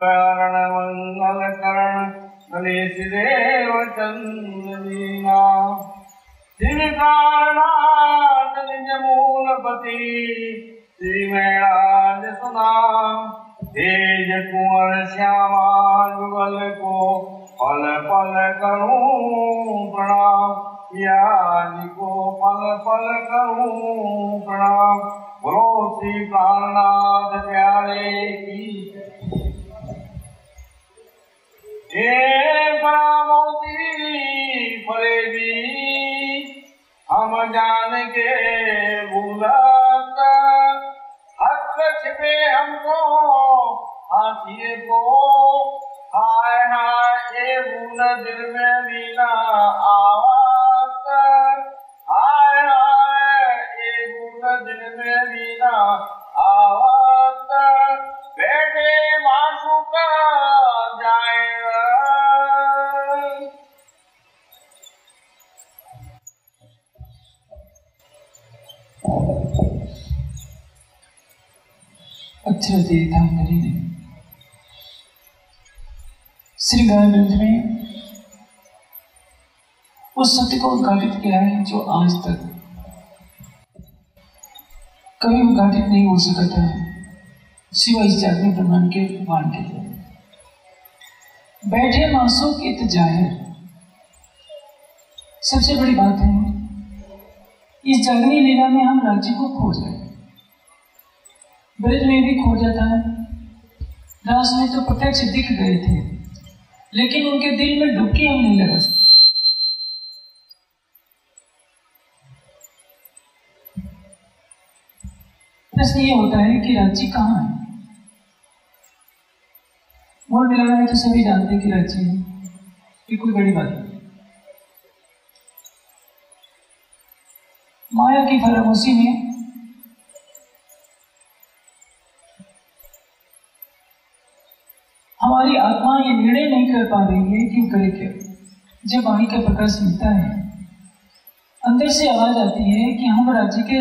कारण मंगल करण गणेश देव चंद्रीना श्रीकारनाथ निज मूलपति श्री मैराज सुनाम तेज कुंवर श्यामा जुगल को पल पल करूँ प्रणाम याद को पल पल करूँ प्रणाम बोलो श्री प्राणनाथ प्यारे की हे परामोती हम जान के भूलत हक छिपे हमको हाथिए को हाय हाय भूल दिल में बीना आवत हाय हाय भूल दिल में बीना मासूक जाएगा अक्षर तीर्थांकरी ने श्री उस सत्य को उद्घाटित किया है जो आज तक कभी उद्घाटित नहीं हो सका था सिवा इस जागरण ब्रह्मांड के के लिए बैठे मासों के तो ज़ाहिर। सबसे बड़ी बात है, इस जागरण लीला में हम राज्य को खो जाए। ब्रज में भी खो जाता है। रास में तो प्रत्यक्ष दिख गए थे, लेकिन उनके दिल में डुबकी हम नहीं लगा सकते। प्रश्न ये होता है कि राज्य कहाँ है? मिलाना है तो सभी जानते हैं कि राज्य है, ये कोई बड़ी बात नहीं। माया की फरामोशी में हमारी आत्मा ये निर्णय नहीं कर पा रही है कि करे क्या। जब वाणी का प्रकाश मिलता है, अंदर से आवाज़ आती है कि हम राज्य के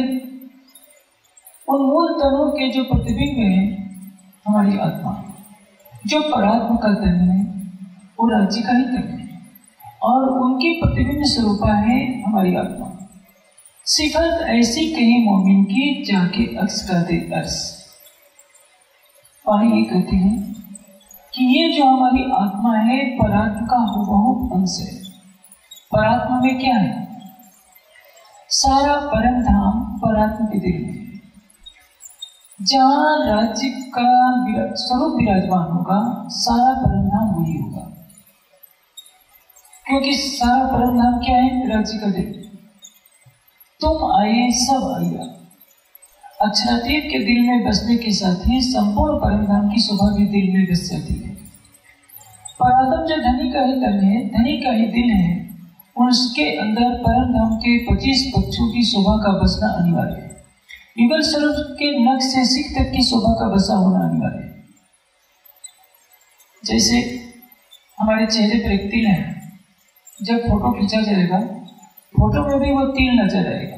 उन मूल तनों के जो प्रतिबिंब है, हमारी आत्मा। जो परात्म का तन है, वो राज्य का ही तन है। और उनकी प्रतिबिंब स्वरूपा है हमारी आत्मा। सिफत ऐसी कहीं मोमिन की जाके अक्स कर दे अर्स वाणी ये कहते हैं कि ये जो हमारी आत्मा है परात्म का हो बहुत अंश है। परात्मा में क्या है? सारा परम धाम परात्म के दिल में जहाँ राज्य का स्वरूप विराजमान होगा, सारा परम धाम वही होगा। क्योंकि सारा परम धाम क्या है? राज्य का दिल तुम आए सब आया अक्षरातीत के दिल में बसने के साथ ही संपूर्ण परम धाम की शोभा भी दिल में बस जाती है। परातम जो धनी का ही तन है, धनी का ही दिल है उसके अंदर परम धाम के पच्चीस पक्षों की शोभा का बसना अनिवार्य है। युगल स्वरूप के नख से सिख तक की शोभा का बसा होना अनिवार्य है। जैसे हमारे चेहरे पर एक तिल है, जब फ़ोटो खींचा जाएगा, फ़ोटो में भी वो तिल नज़र आएगा।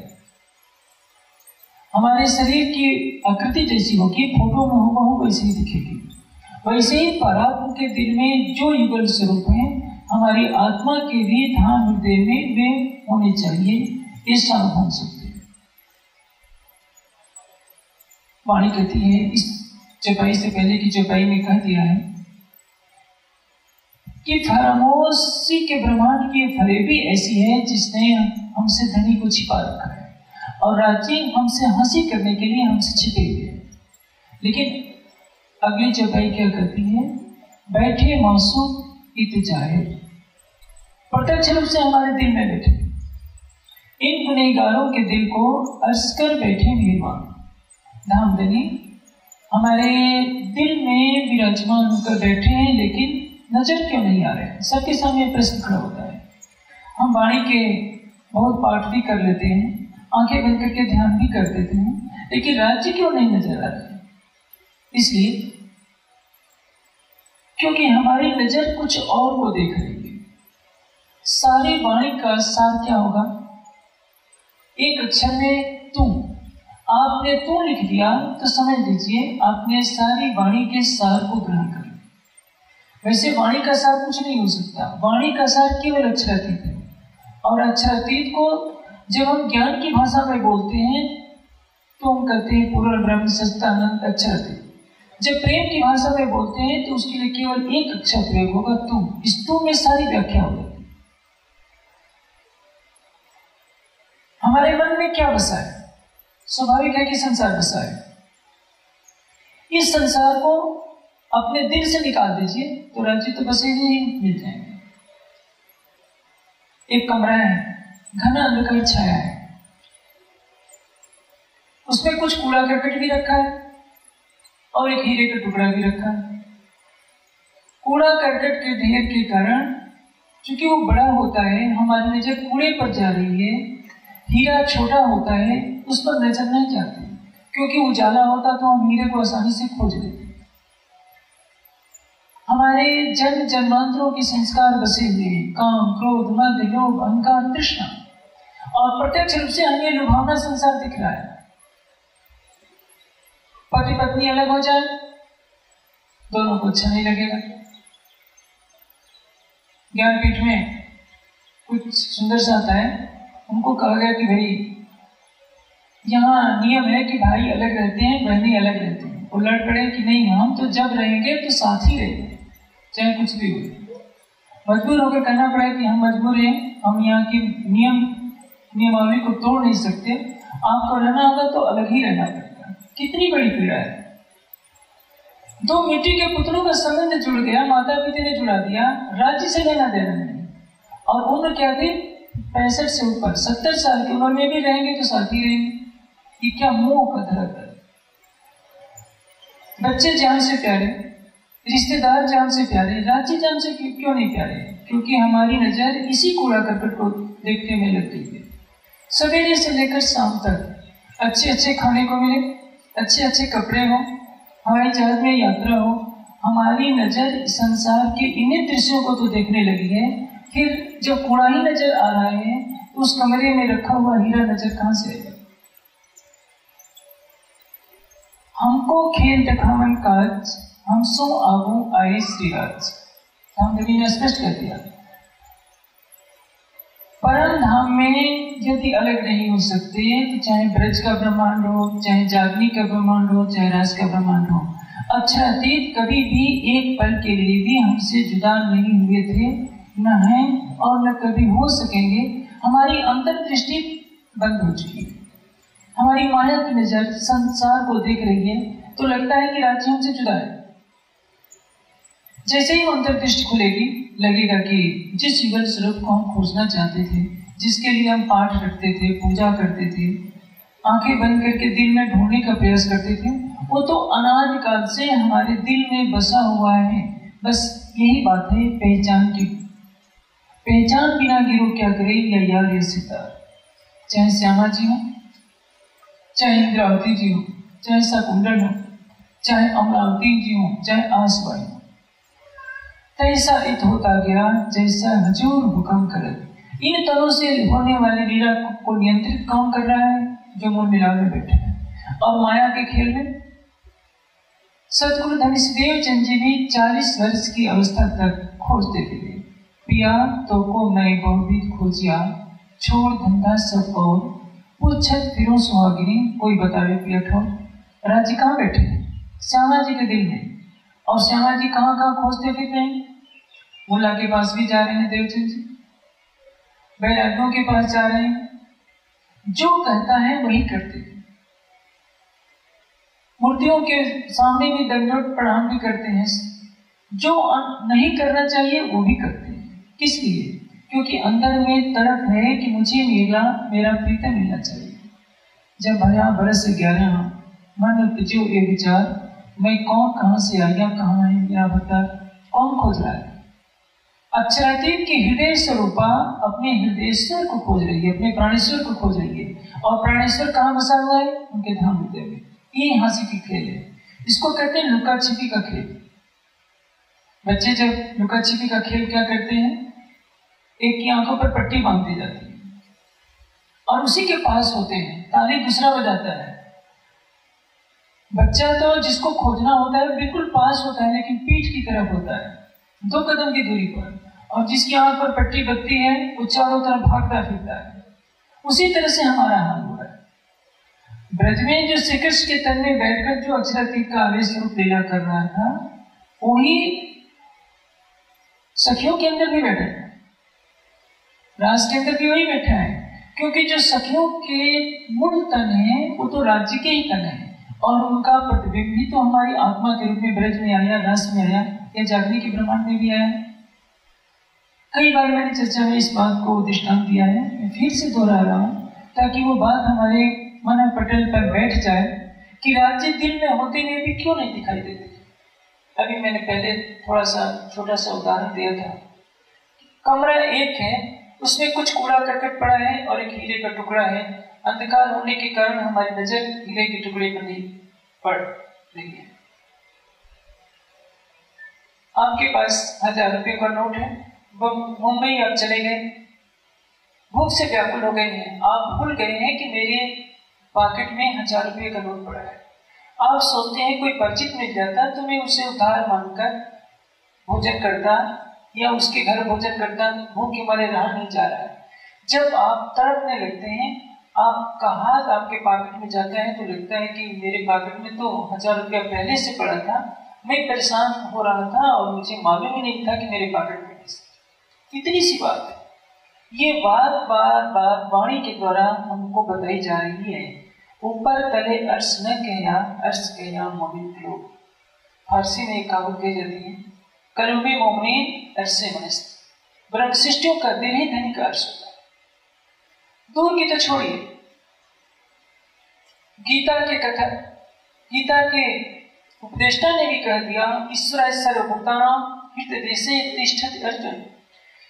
हमारे शरीर की आकृति जैसी होगी, फ़ोटो में होगा हूबहू वैसे ही दिखेगी। वैसे ही परात्म के दिल में जो युगल स्वरूप है, हमारी आत्मा के भी धाम हृदय में वे होने चाहिए, ये सावधान सकते वाणी कहती है, इस चपाई से पहले की चपाई में कह दिया है कि फरामोशी के ब्रह्मांड की फरेबी ऐसी है जिसने हमसे धनी को छिपा रखा है और राज्य हमसे हँसी करने के लिए हमसे छिपे हुए हैं। लेकिन अगली चौपाई क्या करती है? बैठे मासूम इत ज़ाहिर प्रत्यक्ष रूप से हमारे दिल में बैठे। इन गुनेगारों के दिल को अर्ज़ बैठे बैठे वीरवान धामधनी हमारे दिल में विराजमान होकर बैठे हैं, लेकिन नज़र क्यों नहीं आ रहे? सबके सामने प्रश्न खड़ा होता है। हम वाणी के बहुत पाठ भी कर लेते हैं, आँखें बंद करके ध्यान भी कर देते हैं, लेकिन राज्य क्यों नहीं नज़र आ रहे? इसलिए, क्योंकि हमारी नज़र कुछ और को देख रही है। सारी वाणी का सार क्या होगा? एक अक्षर में आपने तुम लिख दिया तो समझ लीजिए, आपने सारी वाणी के सार को ग्रहण कर लिया। वैसे वाणी का सार कुछ नहीं हो सकता। वाणी का सार केवल अक्षरातीत है। और अक्षरातीत को जब हम ज्ञान की भाषा में बोलते हैं तो हम कहते हैं पूर्ण ब्रह्म सस्तानंद अक्षरातीत जब प्रेम की भाषा में बोलते हैं तो उसके लिए केवल एक अक्षर प्रयोग होगा तुम इस तुम में सारी व्याख्या हो जाती हमारे मन में क्या बसा है? स्वाभाविक है कि संसार बसा है। इस संसार को अपने दिल से निकाल दीजिए तो रंजित तो बसे ही मिल जाएँगे एक कमरा है, घना अंधकार छाया है। उसमें कुछ कूड़ा करकट भी रखा है, और एक हीरे का टुकड़ा भी रखा है। कूड़ा करकट के ढेर के कारण क्योंकि वो बड़ा होता है, हमारी नज़र कूड़े पर जा रही है हीरा छोटा होता है, उस पर नज़र नहीं जाती। क्योंकि उजाला होता तो हम हीरे को आसानी से खोज लेते। हमारे जन्म जन्मांतरों के संस्कार बसे हुए हैं। काम, क्रोध मद लोभ अहंकार, तृष्णा। और प्रत्यक्ष रूप से हमें लुभावना संसार दिख रहा है। पति पत्नी अलग हो जाए, दोनों को अच्छा नहीं लगेगा। ज्ञानपीठ में कुछ सुंदर सा आता है। उनको कहा गया कि भाई, यहाँ नियम है कि भाई अलग रहते हैं बहनी अलग रहते हैं। वो लड़ पड़े कि नहीं, हम तो जब रहेंगे तो साथ ही रहेंगे, चाहे कुछ भी हो। मजबूर होकर कहना पड़ा कि हम मजबूर हैं, हम यहाँ की नियम, नियमावली को तोड़ नहीं सकते। आपको रहना होगा तो अलग ही रहना पड़ेगा। कितनी बड़ी पीड़ा है। दो मिट्टी के पुत्रों का संबंध जुड़ गया माता पिता ने जुड़ा दिया, राज्य से लेना देना नहीं। और उम्र क्या थी? पैंसठ से ऊपर सत्तर साल की उम्र में भी रहेंगे तो साथ ही रहेंगे। ये क्या मोह का धरत है? बच्चे जान से प्यारे, रिश्तेदार जान से प्यारे राज्य जान से क्यों नहीं प्यारे? क्योंकि हमारी नज़र इसी कूड़ा करकट को देखने में लग गई है। सवेरे से लेकर शाम तक अच्छे अच्छे खाने को मिले अच्छे अच्छे कपड़े हो, हवाई जहाज़ में यात्रा हो, हमारी नज़र संसार के इन्हीं दृश्यों को तो देखने लगी है फिर जब कूड़ा ही नज़र आ रहा है तो उस कमरे में रखा हुआ हीरा नज़र कहाँ से आएगा हमको खेल दिखावन काज, हम सो आगू आए श्रीराज रामदेवी ने स्पष्ट कर दिया। परम धाम में यदि अलग नहीं हो सकते तो चाहे ब्रज का ब्रह्मांड हो, चाहे जागनी का ब्रह्मांड हो, चाहे राज का ब्रह्मांड हो अच्छा अतीत कभी भी एक पल के लिए भी हमसे जुदा नहीं हुए थे। न है और न कभी हो सकेंगे, हमारी अंतर दृष्टि बंद हो चुकी है। हमारी माया की नज़र संसार को देख रही है तो लगता है कि राज्य हमसे जुदा है। जैसे ही अंतर्दृष्टि खुलेगी, लगेगा कि जिस युगल स्वरूप को हम खोजना चाहते थे, जिसके लिए हम पाठ रखते थे, पूजा करते थे, आँखें बंद करके दिल में ढूँढने का प्रयास करते थे, वो तो अनाज काल से हमारे दिल में बसा हुआ है। बस यही बात है पहचान की। पहचान बिना गिरो क्या करे या यार या सितार चाहे श्यामा जी हो, चाहे इंद्रावती जी हो, चाहे शकुंडल हो, चाहे अमरावती जी हो, चाहे आसबाई हो तैसा इत होता गया जैसा हजूर हुक्म करे। इन तरों से होने वाली लीला को नियंत्रित कौन कर रहा है? जो मूल मिला में बैठे हैं। और माया के खेल में? सतगुरु धनिष्देव चंद जी भी चालीस वर्ष की अवस्था तक खोजते थे पिया तो को मैं बहुविध खोजिया। छोड़ धंधा सब और। पूछत फिरो सुहागिनी, कोई बतावे पिया ठोर। राज्य कहाँ बैठे? श्यामा जी के दिल में। और श्यामा जी कहाँ कहाँ खोजते फिरते हैं मुला के पास भी जा रहे हैं देवचंद जी। बैरागियों के पास जा रहे हैं। जो कहता है वही करते मूर्तियों के सामने भी दंडवत प्रणाम भी करते हैं। जो नहीं करना चाहिए, वो भी करते किस लिए क्योंकि अंदर में तड़प है कि मुझे मेरा मेरा प्रीतम मिलना चाहिए। जब भया बरस ग्यारह मन जो ये विचार, मैं कौन, कहाँ से आया, कहाँ है मेरा भक्ता कौन खोज रहा है? अक्षरातीत की हृदय स्वरूपा अपने हृदयेश्वर को खोज रही है, अपने प्राणेश्वर को खोज रही है। और प्राणेश्वर कहाँ बसा हुआ है? उनके धाम हृदय में। ये हँसी की खेल है। इसको कहते हैं लुका छिपी का खेल। बच्चे जब लुका छिपी का खेल क्या करते हैं? एक की आँखों पर पट्टी बाँध दी जाती है। और उसी के पास होते हैं। ताली दूसरा बजाता है। बच्चा तो जिसको खोजना होता है, बिल्कुल पास होता है, लेकिन पीठ की तरफ़ होता है। दो कदम की दूरी पर। और जिसकी आँख पर पट्टी बगती है, वो चारों तरफ़ भागता फिरता है। उसी तरह से हमारा हाल हो रहा है। ब्रज में जो श्रीकृष्ण के तन में बैठकर जो अक्षरातीत का आवेश रूप लीला कर रहा था, वही सखियों के अंदर भी बैठा है राज के अंदर भी वही बैठा है, क्योंकि जो सखियों के मूल तन है, वो तो राज्य के ही तन है, और उनका प्रतिबिंब भी तो हमारी आत्मा के रूप में ब्रज में आया, रस में आया, या जागने के ब्रह्मांड में भी आया। कई बार मैंने चर्चा में इस बात को दृष्टांत दिया है, मैं फिर से दोहरा रहा हूँ, ताकि वो बात हमारे मन पटल पर बैठ जाए, कि राज्य दिल में होते हुए भी क्यों नहीं दिखाई देते? अभी मैंने पहले थोड़ा सा, छोटा सा उदाहरण दिया था। कमरा एक है उसमें कुछ कूड़ा करकट पड़ा है और एक हीरे का टुकड़ा है। अंधकार होने के कारण हमारी नज़र हीरे के टुकड़े पर नहीं पड़ रही है। आपके पास हज़ार रुपये का नोट है। मुंबई आप चले गए। भूख से व्याकुल हो गए हैं। आप भूल गए हैं कि मेरे पॉकेट में हज़ार रुपये का नोट पड़ा है। आप सोचते हैं कोई परिचित मिल जाता तो मैं उसे उधार मांगकर भोजन करता। या उसके घर भोजन करता भूख के मारे रहा नहीं जा रहा है। जब आप तड़पने लगते हैं आपका हाथ आपके पॉकेट में जाता है तो लगता है कि मेरे पॉकेट में तो हज़ार रुपया पहले से पड़ा था, मैं परेशान हो रहा था और मुझे मालूम ही नहीं था कि मेरे पॉकेट में इतनी सी बात है। ये बात बार बार वाणी के द्वारा हमको बताई जा रही है। ऊपर तले अर्श न कहया अर्श कहया मोमिन लोग। फारसी में एक कहावत कही जाती है कलुबे मोमिन अर्श मनस्त ब्रह्म सृष्टियों का दिल ही धनी का अर्श होता दूर की तो छोड़िए। गीता के कथा, गीता के उपदेष्टा ने भी कह दिया ईश्वर सर्वभूताना हृदय से अर्जुन।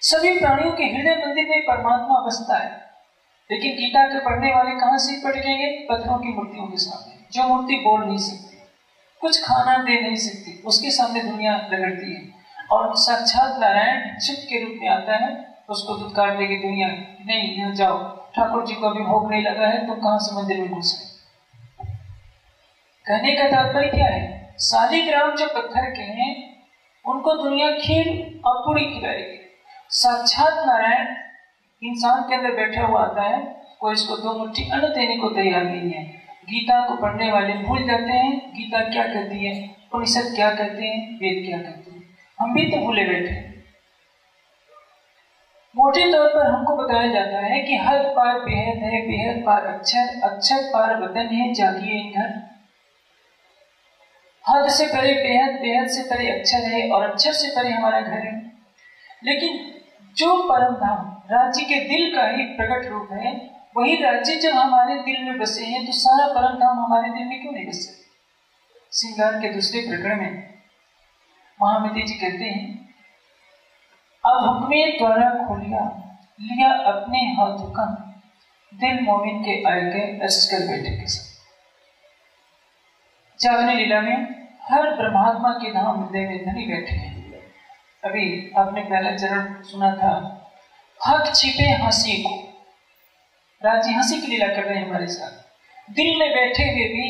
सभी प्राणियों के हृदय मंदिर में परमात्मा बसता है। लेकिन गीता के पढ़ने वाले कहाँ से पटकेंगे पत्थरों की मूर्तियों के सामने। जो मूर्ति बोल नहीं सकती, कुछ खाना दे नहीं सकती, उसके सामने दुनिया रगड़ती है। और साक्षात नारायण शिव के रूप में आता है, उसको दुत्कार देगी दुनिया नहीं, यहाँ जाओ। ठाकुर जी को अभी भोग नहीं लगा है तो कहाँ से मंदिर में घुसे कहने का तात्पर्य क्या है? सालिग्राम जो पत्थर के हैं, उनको दुनिया खीर और पूरी खिलाएगी। साक्षात नारायण इंसान के अंदर बैठा हुआ आता है, कोई इसको दो मुट्ठी अन्न देने को तैयार नहीं है। गीता को पढ़ने वाले भूल जाते हैं, गीता क्या कहती है? उपनिषद क्या कहते हैं? वेद क्या कहते हैं? हम भी तो भूले बैठे। मोटे तौर पर हमको बताया जाता है कि हद पार बेहद है, बेहद पार अक्षर अक्षर पार वतन है, जागिए ईंधन हद से परे बेहद बेहद से परे अक्षर है और अक्षर से परे हमारा घर है। लेकिन जो परम धाम राज्य के दिल का ही प्रकट रूप है, वही राज्य जब हमारे दिल में बसे हैं तो सारा परम धाम हमारे दिल में क्यों नहीं बसे? सिंगार के दूसरे प्रकरण में महामती जी कहते हैं, अब हुक्मे द्वारा खोलिया, लिया अपने हाथ का दिल मोमिन के आए गए अर्ज़ कर बैठे के साथ। लीला में हर परमात्मा के धाम हृदय में धनी बैठे हैं। अभी आपने पहला चरण सुना था, हक छिपे हँसी को। राज़ी हँसी की लीला कर रहे हैं हमारे साथ। दिल में बैठे हुए भी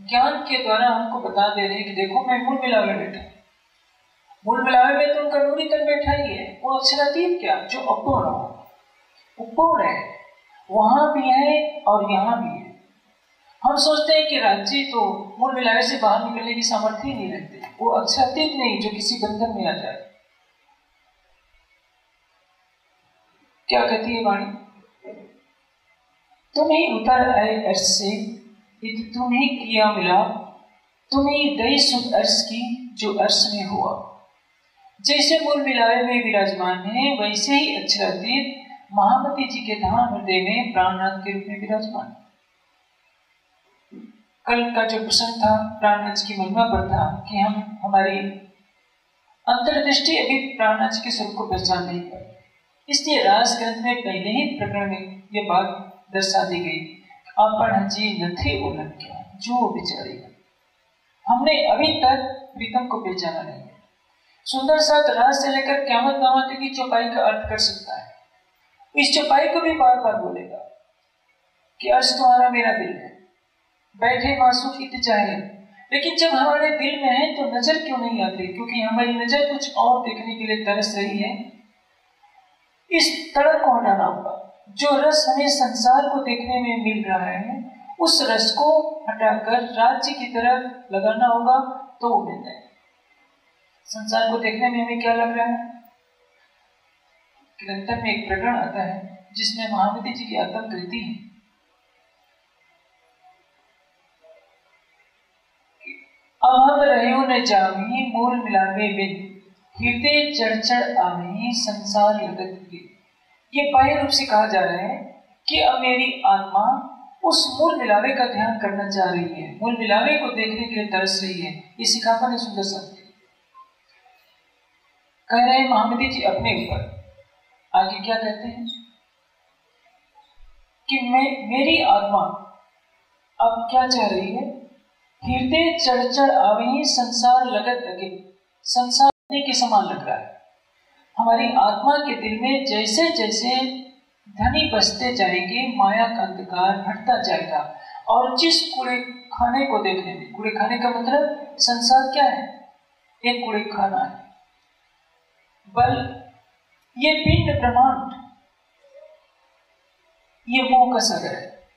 ज्ञान के द्वारा हमको बता दे रहे हैं कि देखो, मैं मूल मिलावे बैठा मूल मिलावे में तो उनका तक बैठा ही है। वो अक्षरातीत क्या? जो अपूर्ण हो। अपूर्ण है। वहाँ भी है और यहाँ भी है। हम सोचते हैं कि राज्य तो मूल मिलावे से बाहर निकलने की सामर्थ्य ही नहीं रखते वो अक्षरातीत नहीं, जो किसी बंधन में आ जाए। क्या कहती है वाणी? तुम ही उतर आए अर्श से तुम ही किया मिला। तुम ही दई सुख अर्श की, जो अर्श में हुआ। जैसे मूल मिलावे में विराजमान है, वैसे ही अक्षरातीत महामती जी के धाम हृदय में प्राणनाथ के रूप में विराजमान। कल का जो प्रसंग था, प्राणनाथ की महिमा पर था कि हम, हमारी अंतर्दृष्टि अभी प्राणनाथ के स्वरूप को पहचान नहीं पाई। इसलिए राज ग्रंथ में पहले ही प्रकरण में ये बात दर्शा दी गई अपन जी न थे उलन क्या जो बिचारे हमने अभी तक प्रीतम को पहचाना नहीं। सुंदर साथ राज से लेकर क्यामत नामत की चौपाई का अर्थ कर सकता है। इस चौपाई को भी बार बार बोलेगा कि अर्श तुम्हारा मेरा दिल है। बैठे मासूक इत चाहे। लेकिन जब हमारे दिल में है तो नज़र क्यों नहीं आती? क्योंकि हमारी नज़र कुछ और देखने के लिए तरस रही है। इस तड़प को हटाना होगा जो रस हमें संसार को देखने में मिल रहा है, उस रस को हटाकर राज्य की तरफ़ लगाना होगा तो वो मिल जाए संसार को देखने में हमें क्या लग रहा है? ग्रंथन में एक प्रकरण आता है, जिसमें महामती जी की आत्म कृति है। अब हम रहो न जामी, मूल मिलावे बिन। हृदय चढ़ आवे संसार लगत के ये बाह्य रूप से कहा जा रहा है कि अब मेरी आत्मा उस मूल मिलावे का ध्यान करना चाह रही है। मूल मिलावे को देखने के लिए तरस रही है। ये सिखापन है सुंदर सत्य कह रहे हैं महामती जी, अपने ऊपर। आगे क्या कहते हैं? कि मैं, मेरी आत्मा अब क्या चाह रही है? हृदय चढ़ चढ़ आवे संसार लगत लगे। संसार के समान लग रहा है। हमारी आत्मा के दिल में जैसे जैसे धनी बसते जाएँगे, माया का अंधकार हटता जाएगा। और जिस कूड़े खाने को देखने में कूड़े खाने का मतलब संसार क्या है? एक कूड़े खाना है। बल, ये पिंड ब्रह्मांड, ये मोह का सागर है।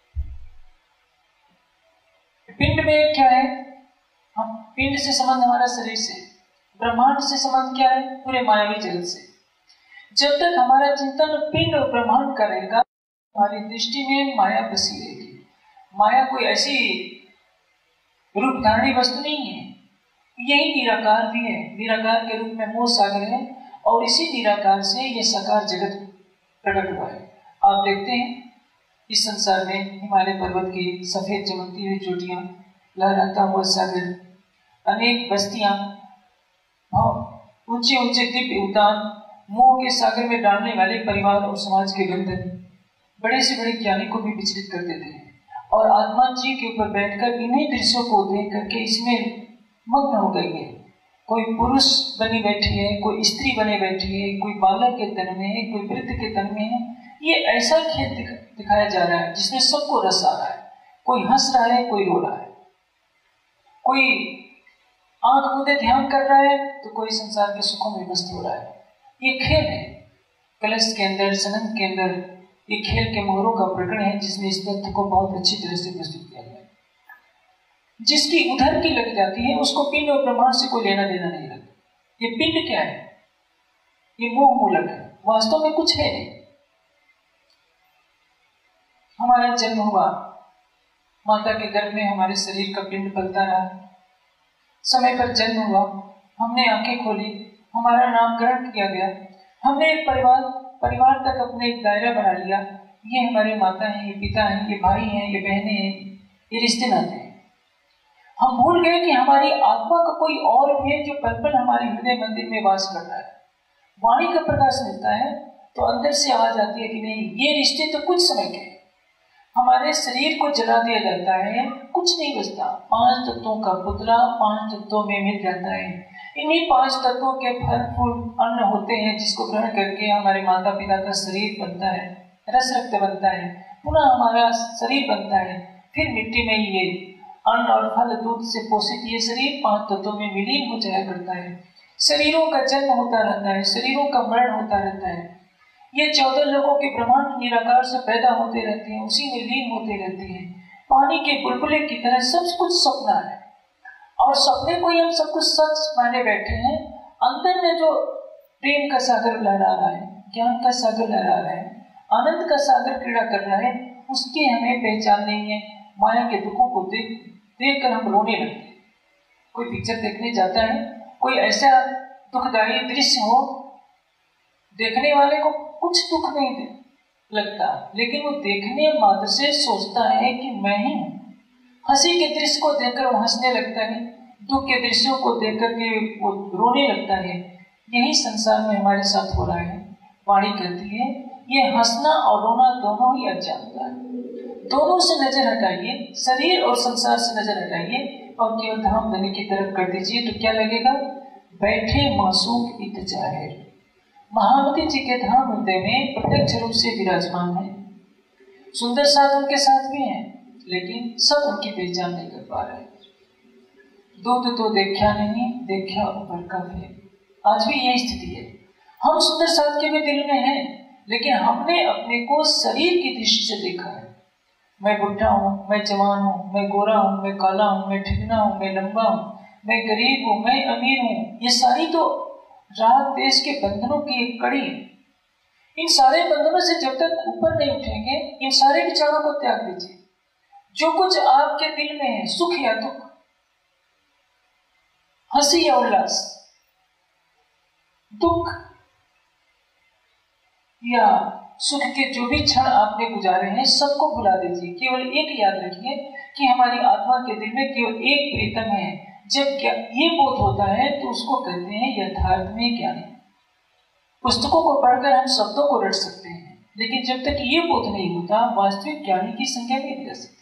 पिंड में क्या है? हम पिंड से संबंध हमारा शरीर से, ब्रह्मांड से संबंध क्या है? पूरे मायावी जगत से। जब तक हमारा चिंतन पिंड और ब्रह्मांड का रहेगा, हमारी दृष्टि में माया बसी रहेगी। माया कोई ऐसी रूप धारणी वस्तु नहीं है। यही निराकार भी है। निराकार के रूप में मोह सागर है। और इसी निराकार से यह साकार जगत प्रकट हुआ है। आप देखते हैं, इस संसार में हिमालय पर्वत की सफ़ेद चमकती हुई चोटियाँ लहराता हुआ सागर, अनेक बस्तियाँ ऊँचे ऊँचे दिव्य उदान मोह के सागर में डालने वाले परिवार और समाज के बंधन बड़े से बड़े ज्ञानी को भी विचलित कर देते हैं। और आत्मा जी के ऊपर बैठकर इन्हीं दृश्यों को देख करके इसमें मग्न हो गई है। कोई पुरुष बनी बैठी है कोई स्त्री बने बैठी है कोई बालक के तन में है कोई वृद्ध के तन में है ये ऐसा खेल दिख, दिखाया जा रहा है जिसमें सबको रस आ रहा है। कोई हंस रहा है कोई रो रहा है। कोई आँख मुदे ध्यान कर रहा है तो कोई संसार के सुखों में मस्त हो रहा है। ये खेल है। कलश के अंदर सनंद के अंदर ये खेल के मोहरों का प्रकरण है जिसमें इस तथ्य को बहुत अच्छी तरह से प्रस्तुत किया गया जिसकी उधर की लग जाती है, उसको पिंड और प्रमाण से कोई लेना देना नहीं लगता ये पिंड क्या है? ये मोह मूलक है। वास्तव में कुछ है नहीं। हमारा जन्म हुआ। माता के गर्भ में हमारे शरीर का पिंड पलता रहा। समय पर जन्म हुआ। हमने आँखें खोली। हमारा नामकरण किया गया। हमने एक परिवार परिवार तक अपने एक दायरा बना लिया। ये हमारे माता हैं, ये पिता हैं, ये भाई हैं, ये बहनें हैं, ये रिश्ते नाते हम भूल गए कि हमारी आत्मा का कोई और है जो पल पल हमारे हृदय मंदिर में वास कर रहा है। वाणी का प्रकाश मिलता है तो अंदर से आवाज़ आती है कि नहीं, ये रिश्ते तो कुछ समय के हमारे शरीर को जला दिया जाता है, कुछ नहीं बचता। पाँच तत्वों का पुतला, पाँच तत्वों में मिल जाता है। इन्हीं पाँच तत्वों के फल, फूल, अन्न होते हैं, जिसको ग्रहण करके हमारे माता पिता का शरीर बनता है, रस रक्त बनता है। पुनः हमारा शरीर बनता है, फिर मिट्टी में ये अन्न और फल दूध से पोषित ये शरीर पाँच तत्वों में विलीन हो जाया करता है। शरीरों का जन्म होता रहता है, शरीरों का मरण होता रहता है। ये चौदह लोगों के ब्रह्मांड निराकार से पैदा होते रहते हैं, उसी में लीन होते रहते हैं। पानी के बुलबुले की तरह सब कुछ सपना है। और सपने को ही हम सब कुछ सच माने बैठे हैं। अंदर में जो प्रेम का सागर लहरा रहा है, ज्ञान का सागर लहरा रहा है, आनंद का सागर क्रीड़ा कर रहा है, उसकी हमें पहचान नहीं है। माया के दुखों को देख देख कर हम रोने लगते हैं। कोई पिक्चर देखने जाता है, कोई ऐसा दुखदायी दृश्य हो, देखने वाले को कुछ दुख नहीं दे, लगता। लेकिन वो देखने मात्र से सोचता है कि मैं ही हूँ। हँसी के दृश्य को देखकर वो हंसने लगता है, दुख के दृश्यों को देख करके वो रोने लगता है। यही संसार में हमारे साथ हो रहा है। वाणी कहती है, ये हंसना और रोना दोनों ही अज्ञानता है। दोनों से नज़र हटाइए, शरीर और संसार से नज़र हटाइए और केवल धाम धनी की तरफ़ कर दीजिए तो क्या लगेगा? बैठे मासूम इत ज़ाहिर महामती जी के धाम हृदय में प्रत्यक्ष रूप से विराजमान है। सुंदर साथ उनके साथ भी हैं, लेकिन सब उनकी पहचान नहीं कर पा रहे दूध तो देखा नहीं, देखा ऊपर का भेद आज भी यही स्थिति है। हम सुंदर साथ के भी दिल में हैं, लेकिन हमने अपने को शरीर की दृष्टि से देखा है। मैं बुढ़ा हूँ, मैं जवान हूँ, मैं गोरा हूँ, मैं काला हूँ, मैं ठिकना हूँ, मैं लंबा हूँ, मैं गरीब हूँ, मैं अमीर हूँ। ये सारी तो रात देश के बंधनों की एक कड़ी है। इन सारे बंधनों से जब तक ऊपर नहीं उठेंगे, इन सारे विचारों को त्याग दीजिए। जो कुछ आपके दिल में है, सुख या दुख, हँसी या उल्लास, दुख या सुख के जो भी क्षण आपने गुजारे हैं, सबको भुला दीजिए। केवल एक याद रखिए कि हमारी आत्मा के दिल में केवल एक प्रीतम है। जब क्या ये बोध होता है तो उसको कहते हैं यथार्थ में ज्ञानी। पुस्तकों को पढ़कर हम शब्दों को रट सकते हैं, लेकिन जब तक ये बोध नहीं होता, वास्तविक ज्ञानी की संख्या नहीं दी सकती।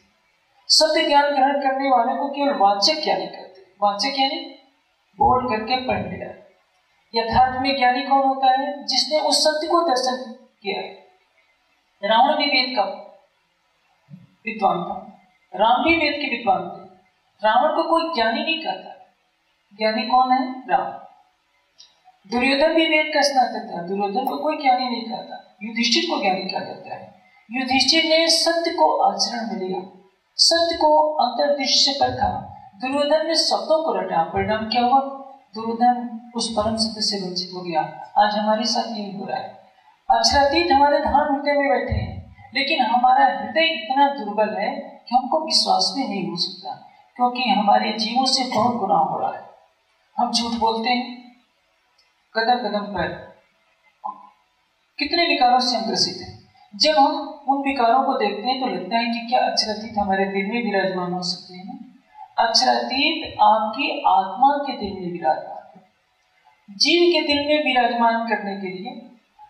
शब्द ज्ञान ग्रहण करने वाले को केवल वाचक ज्ञानी करते वाचक यानी बोल करके पढ़ लिया यथार्थ में ज्ञानी कौन होता है? जिसने उस सत्य को दर्शन किया है। रावण भी वेद का विद्वान था। राम भी वेद के विद्वान थे। रावण को कोई ज्ञानी नहीं कहता। ज्ञानी कौन है? राम। दुर्योधन भी वेद का स्नातक था। दुर्योधन को कोई ज्ञानी नहीं कहता। युधिष्ठिर को ज्ञानी कहा जाता है। युधिष्ठिर ने सत्य को आचरण में लिया। सत्य को अंतर्दृश्य से था दुर्योधन ने शब्दों को रटा। परिणाम क्या हुआ? दुर्योधन उस परम सत्य से वंचित हो गया। आज हमारे साथ यही हो रहा है। अक्षरातीत हमारे धान हृदय में बैठे हैं। लेकिन हमारा हृदय इतना दुर्बल है कि हमको विश्वास में नहीं हो सकता, क्योंकि हमारे जीवों से बहुत गुना हो रहा है। हम झूठ बोलते हैं, कदम कदम पर। कितने विकारों से हम ग्रसित हैं। जब हम उन विकारों को देखते हैं तो लगता है कि क्या अक्षरातीत हमारे दिल में विराजमान हो सकते हैं। अक्षरातीत आपकी आत्मा के दिल में विराजमान जीव के दिल में विराजमान करने के लिए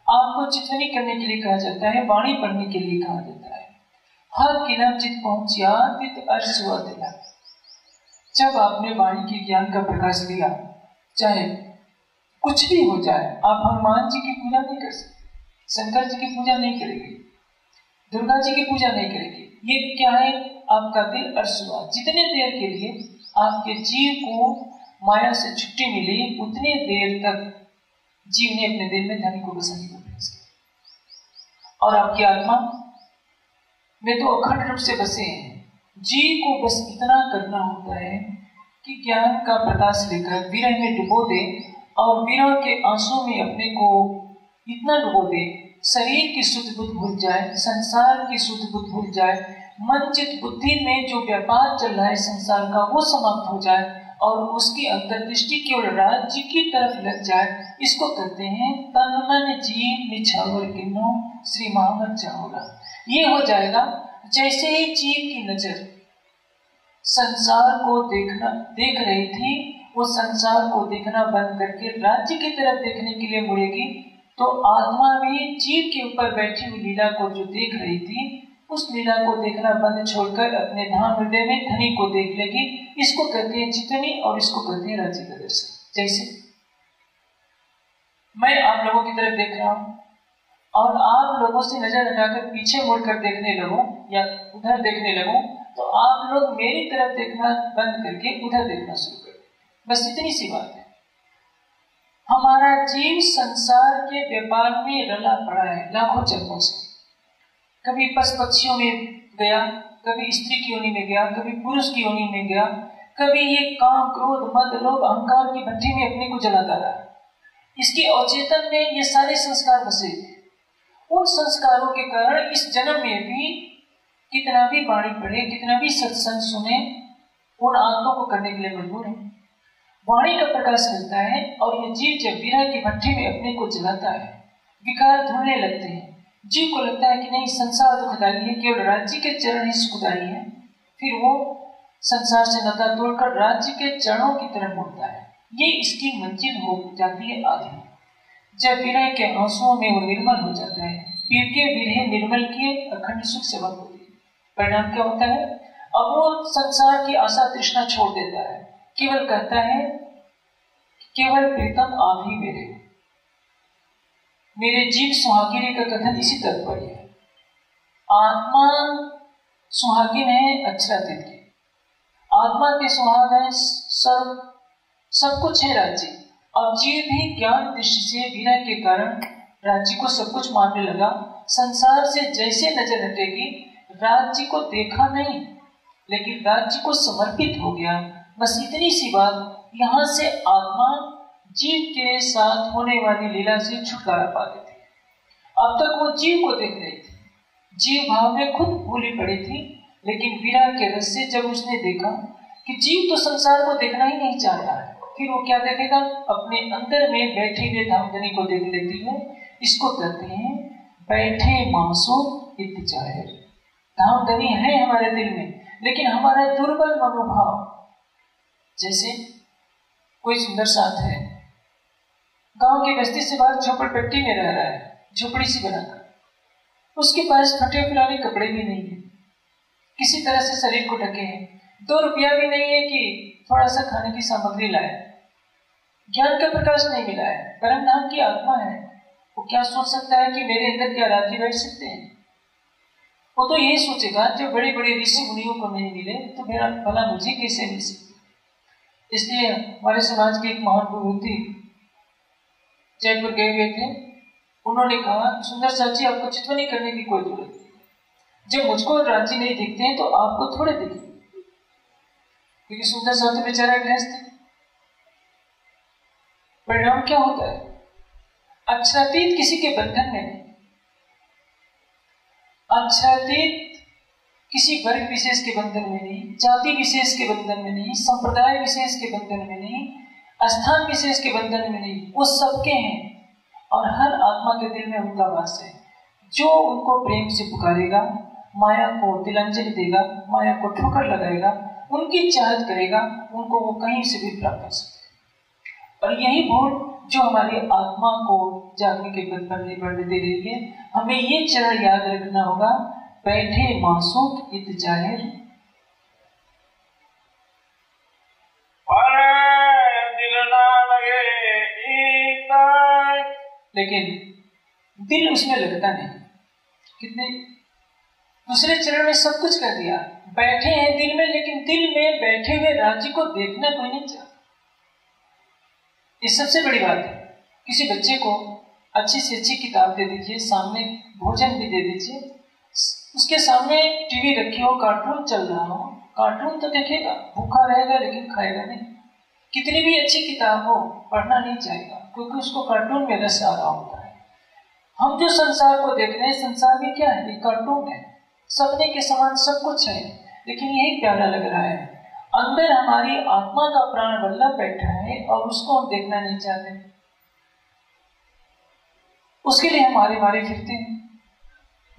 आपको चितवनी करने के लिए कहा जाता है, वाणी पढ़ने के लिए कहा जाता है। हर किला चित पहुंचिया अर्श हुआ दिला। जब आपने वाणी के ज्ञान का प्रकाश लिया, चाहे कुछ भी हो जाए, आप हनुमान जी की पूजा नहीं कर सकते। शंकर जी की पूजा नहीं करेंगे। दुर्गा जी की पूजा नहीं करेंगे। ये क्या है? आपका दिल अर्श हुआ। जितने देर के लिए आपके जीव को माया से छुट्टी मिली, उतने देर तक जीव ने अपने दिल में धनी को प्रयास किया और आपकी आत्मा में तो अखंड रूप से बसे हैं। जी को बस इतना करना होता है कि ज्ञान का प्रकाश लेकर विरह में डुबो दे और विरह के आँसू में अपने को इतना डुबो दे। शरीर की शुद्ध बुद्ध भूल जाए, संसार की शुद्ध बुद्ध भूल जाए मन चित बुद्धि में जो व्यापार चल रहा है संसार का, वो समाप्त हो जाए। और उसकी अंतर्दृष्टि केवल राज्य की तरफ़ लग जाए, इसको कहते हैं तन मन जीव निछावर किन्नो श्री मोहम्मद चाहोला ये हो जाएगा, जैसे ही जीव की नज़र संसार को देखना, देख रही थी, वो संसार को देखना बंद करके राज्य की तरफ़ देखने के लिए मुड़ेगी तो आत्मा भी जीव के ऊपर बैठी हुई लीला को जो देख रही थी उस लीला को देखना बंद छोड़कर अपने धाम हृदय में धनी को देख लेगी इसको कहते हैं चितनी और इसको कहते हैं राज्य का दर्शन जैसे मैं आप लोगों की तरफ़ देख रहा हूँ और आप लोगों से नज़र हटाकर पीछे मुड़कर देखने लगूं या उधर देखने लगूं तो आप लोग मेरी तरफ़ देखना बंद करके उधर देखना शुरू कर बस इतनी सी बात है। हमारा जीव संसार के व्यापार में रला पड़ा है, लाखों जन्मों से। कभी पशु पक्षियों में गया, कभी स्त्री की योनि में गया, कभी पुरुष की योनि में गया, कभी ये काम, क्रोध, मद, लोभ, अहंकार की भट्टी में अपने को जलाता रहा। इसके अवचेतन में ये सारे संस्कार बसे। उन संस्कारों के कारण इस जन्म में भी कितना भी वाणी पढ़े, कितना भी सत्संग सुने, उन आंतों को करने के लिए मजबूर है। वाणी का प्रकाश मिलता है और ये जीव जब विरह की भट्टी में अपने को जलाता है, विकार धुलने लगते हैं। जीव को लगता है कि नहीं, संसार दुखदाई है, केवल राज्य के चरण ही सुखदाई है। फिर वो संसार से नता तोड़कर राज्य के चरणों की तरफ़ मुड़ता है। ये इसकी मंजिल हो जाती है आधी जब विनय के आंसुओं में वो निर्मल हो जाता है पीर के विरह निर्मल किए, अखंड सुख से बंद होती है। परिणाम क्या होता है? अब वो संसार की आशा तृष्णा छोड़ देता है। केवल कहता है केवल प्रीतम आप ही मेरे मेरे जीव सुहागिनी का कथन इसी तात्पर्य है आत्मा सुहागिन है अक्षरातीत की आत्मा के सुहाग है, सर्व, सब कुछ है राज्य। अब जीव भी ज्ञान दृष्टि से वीरा के कारण राज्य को सब कुछ मानने लगा। संसार से जैसे नज़र हटेगी, राज्य को देखा नहीं, लेकिन राज्य को समर्पित हो गया। बस इतनी सी बात, यहाँ से आत्मा जीव के साथ होने वाली लीला से छुटकारा पा लेती अब तक वो जीव को देख रही थी। जीव भाव में खुद भूली पड़ी थी, लेकिन वीरा के रस से जब उसने देखा कि जीव तो संसार को देखना ही नहीं चाहता है, फिर वो क्या देखेगा? अपने अंदर में बैठे हुए धामधनी को देख लेती है। इसको कहते हैं, बैठे मांसो ज़ाहिर धामधनी है हमारे दिल में, लेकिन हमारा दुर्बल मनोभाव। जैसे कोई सुंदर साथ है गाँव की बस्ती से बाहर झोपड़पट्टी में रह रहा है, झोपड़ी सी बनाकर। उसके पास फटे पुराने कपड़े भी नहीं है। किसी तरह से शरीर को ढके हैं। दो रुपया भी नहीं है कि थोड़ा सा खाने की सामग्री लाए। ज्ञान का प्रकाश नहीं मिला है। परम नाम की आत्मा है। वो क्या सोच सकता है कि मेरे अंदर क्या राज्य बैठ सकते हैं? वो तो यही सोचेगा, जो बड़े बड़े ऋषि मुनियों को नहीं मिले तो मेरा भला मुझे कैसे मिल सकते इसलिए हमारे समाज के एक महान विभूति जयपुर गए हुए थे। उन्होंने कहा, सुंदर साहब जी, आपको चितवनी करने की कोई ज़रूरत नहीं। जब मुझको रांची नहीं दिखते हैं तो आपको थोड़े दिखे क्योंकि सुंदर साहब तो बेचारा गृहस्थ परिणाम क्या होता है? अक्षरातीत किसी के बंधन में नहीं। अक्षरातीत किसी वर्ग विशेष के बंधन में नहीं, जाति विशेष के बंधन में नहीं, संप्रदाय विशेष के बंधन में नहीं स्थान विशेष के बंधन में नहीं वो सबके हैं। और हर आत्मा के दिल में उनका वास है। जो उनको प्रेम से पुकारेगा, माया को तिलंजलि देगा, माया को ठोकर लगाएगा, उनकी चाहत करेगा, उनको वो कहीं से भी प्राप्त कर सकते और यही भूल जो हमारी आत्मा को जागने के पद पर बढ़ने दे रही है हमें ये चरण याद रखना होगा, बैठे मासूक इत ज़ाहिर लेकिन दिल उसमें लगता नहीं। कितने? दूसरे चरण में सब कुछ कर दिया। बैठे हैं दिल में, लेकिन दिल में बैठे हुए राज्य को देखना कोई नहीं चाहता। ये सबसे बड़ी बात है। किसी बच्चे को अच्छी से अच्छी किताब दे दीजिए, सामने भोजन भी दे दीजिए। उसके सामने टीवी रखी हो, कार्टून चल रहा हो, कार्टून तो देखेगा, भूखा रहेगा लेकिन खाएगा नहीं। कितनी भी अच्छी किताब हो, पढ़ना नहीं चाहेगा क्योंकि उसको कार्टून में रस आ रहा होता है। हम जो संसार को देख रहे हैं, संसार में क्या है? कार्टून है। सपने के समान सब कुछ है, लेकिन यही प्यारा लग रहा है। अंदर हमारी आत्मा का प्राण बल्ला बैठा है और उसको हम देखना नहीं चाहते। उसके लिए हम मारे मारे फिरते हैं।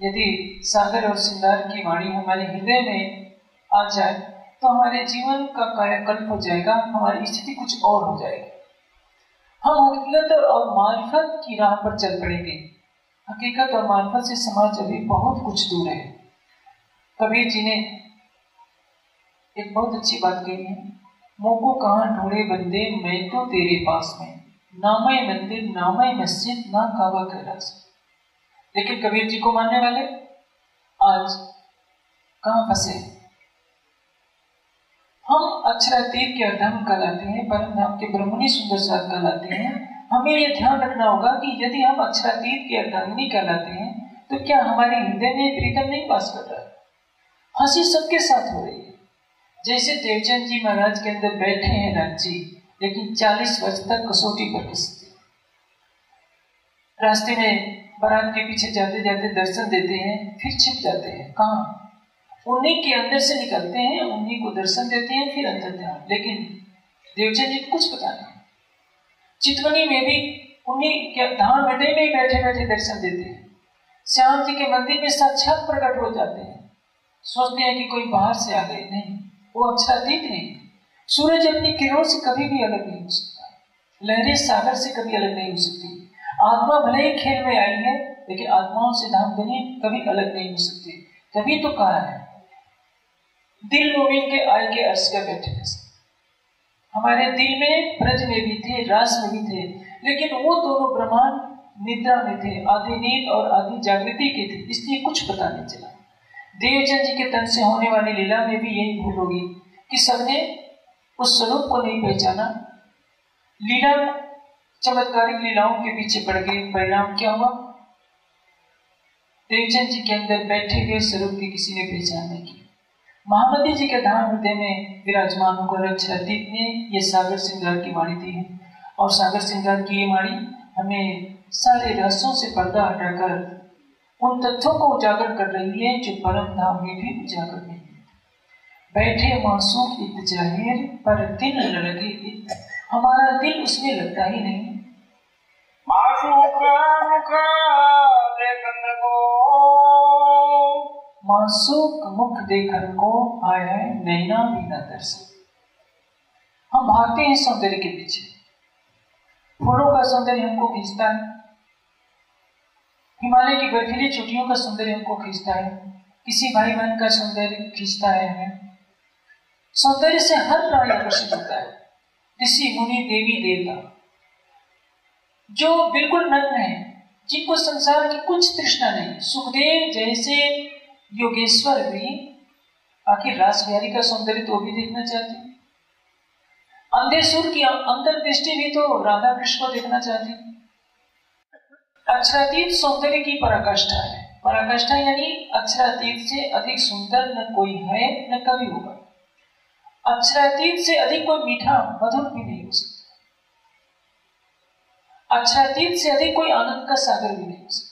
यदि सागर और सिंगार की वाणी हमारे हृदय में आ जाए तो हमारे जीवन का कायाकल्प हो जाएगा, हमारी स्थिति कुछ और हो जाएगी। हम हकीकत और मार्फत की राह पर चल पड़ेंगे। हकीकत और मार्फत से समाज अभी बहुत कुछ दूर है। कबीर जी ने एक बहुत अच्छी बात कही है मोको कहा ढूंढे बंदे, मैं तो तेरे पास में। नामय मंदिर नामय मस्जिद, ना काबा कैलाश। लेकिन कबीर जी को मानने वाले आज कहा फंसे हम अक्षरातीत के अर्धम कहलाते हैं परम धाम के ब्रह्मणी सुंदर साथ कहलाते हैं। हमें यह ध्यान रखना होगा कि यदि हम अक्षरातीत के अर्धांगिनी कहलाते हैं तो क्या हमारे हृदय में प्रीतम नहीं पास कर रहा? हँसी सबके साथ हो रही है। जैसे देवचंद जी महाराज के अंदर बैठे हैं राज्य लेकिन चालीस वर्ष तक कसौटी पर कसते रास्ते में बारात के पीछे जाते जाते दर्शन देते हैं, फिर छिप जाते हैं। कहा? उन्हीं के अंदर से निकलते हैं, उन्हीं को दर्शन देते हैं, फिर अंदर ध्यान लेकिन देवचंद जी कुछ पता नहीं। चितवनी में भी उन्हीं के धाम हृदय में ही बैठे बैठे दर्शन देते हैं। श्याम जी के मंदिर में साक्षात प्रकट हो जाते हैं। सोचते हैं कि कोई बाहर से आ गए। नहीं, वो अक्षरातीत नहीं सूरज अपनी किरणों से कभी भी अलग नहीं हो सकता। लहरें सागर से कभी अलग नहीं हो सकती। आत्मा भले ही खेल में आई है, लेकिन आत्माओं से धाम कभी अलग नहीं हो सकती। तभी तो कहा है दिल मोमिन के आय के अर्श का बैठे हमारे दिल में ब्रज में भी थे, रास में भी थे, लेकिन वो दोनों ब्रह्मांड निद्रा में थे आदि नींद और आदि जागृति के थे, इसलिए कुछ पता नहीं चला। देवचंद जी के तन से होने वाली लीला में भी यही भूल होगी कि सबने उस स्वरूप को नहीं पहचाना। लीला चमत्कारिक लीलाओं के पीछे पड़ गए, परिणाम क्या हुआ? देवचंद जी के अंदर बैठे हुए स्वरूप की किसी ने पहचान नहीं की। महामती जी के धाम हृदय में विराजमान होकर अक्षरातीत ने ये सागर श्रृंगार की वाणी दी है। और सागर श्रृंगार की ये वाणी हमें सारे रहस्यों से पर्दा हटाकर उन तथ्यों को उजागर कर रही है जो परम धाम में भी उजागर नहीं है। बैठे मासूम इत ज़ाहिर पर दिल न लगे, हमारा दिल उसमें लगता ही नहीं। मासूक मुख देखन को मासूक मुख देखन को आया है, नैना बिना दर्शन हम भागते हैं सौंदर्य के पीछे। फूलों का सौंदर्य हमको खींचता है। हिमालय की बर्फीली चोटियों का सौंदर्य हमको खींचता है। किसी भाई बहन का सौंदर्य खींचता है हमें। सौंदर्य से हर प्राणी आकर्षित होता है। ऋषि, मुनि, देवी, देवता। जो बिल्कुल नग्न है, जिनको संसार की कुछ तृष्णा नहीं, सुखदेव जैसे योगेश्वर भी आखिर रास बिहारी का सौंदर्य तो भी देखना चाहते अंधे सुर की अंतर्दृष्टि भी तो राधा कृष्ण को देखना चाहती अक्षरातीत सौंदर्य की पराकाष्ठा है। पराकाष्ठा यानी अक्षरातीत से अधिक सुंदर न कोई है, न कभी होगा। अक्षरातीत से अधिक कोई मीठा, मधुर भी नहीं हो सकता। अक्षरातीत से अधिक कोई आनंद का सागर भी नहीं हो सकता।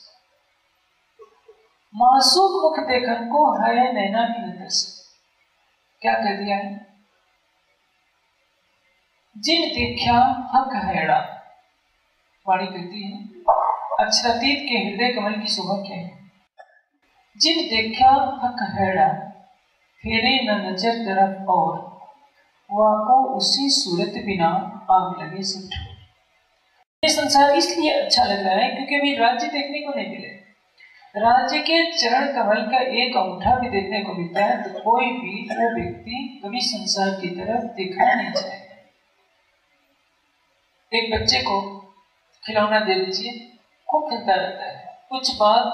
मासूक मुख देखन को है नैना की नज़र से? क्या कर दिया है? जिन देखा हक हैड़ा वाणी कहती है अक्षरातीत के हृदय कमल की शोभा क्या है। जिन देखा हक हैड़ा फेरे न नज़र तरफ़ और, वाको उसी सूरत बिना आग लगे सब ये संसार इसलिए अच्छा लग रहा है क्योंकि अभी राज्य देखने को नहीं मिले। राज्य के चरण कमल का एक अंगूठा भी देखने को मिलता है तो कोई भी व्यक्ति कभी संसार की तरफ़ देखना नहीं चाहेगा एक बच्चे को खिलौना दे दीजिए, खूब खेलता रहता है। कुछ बात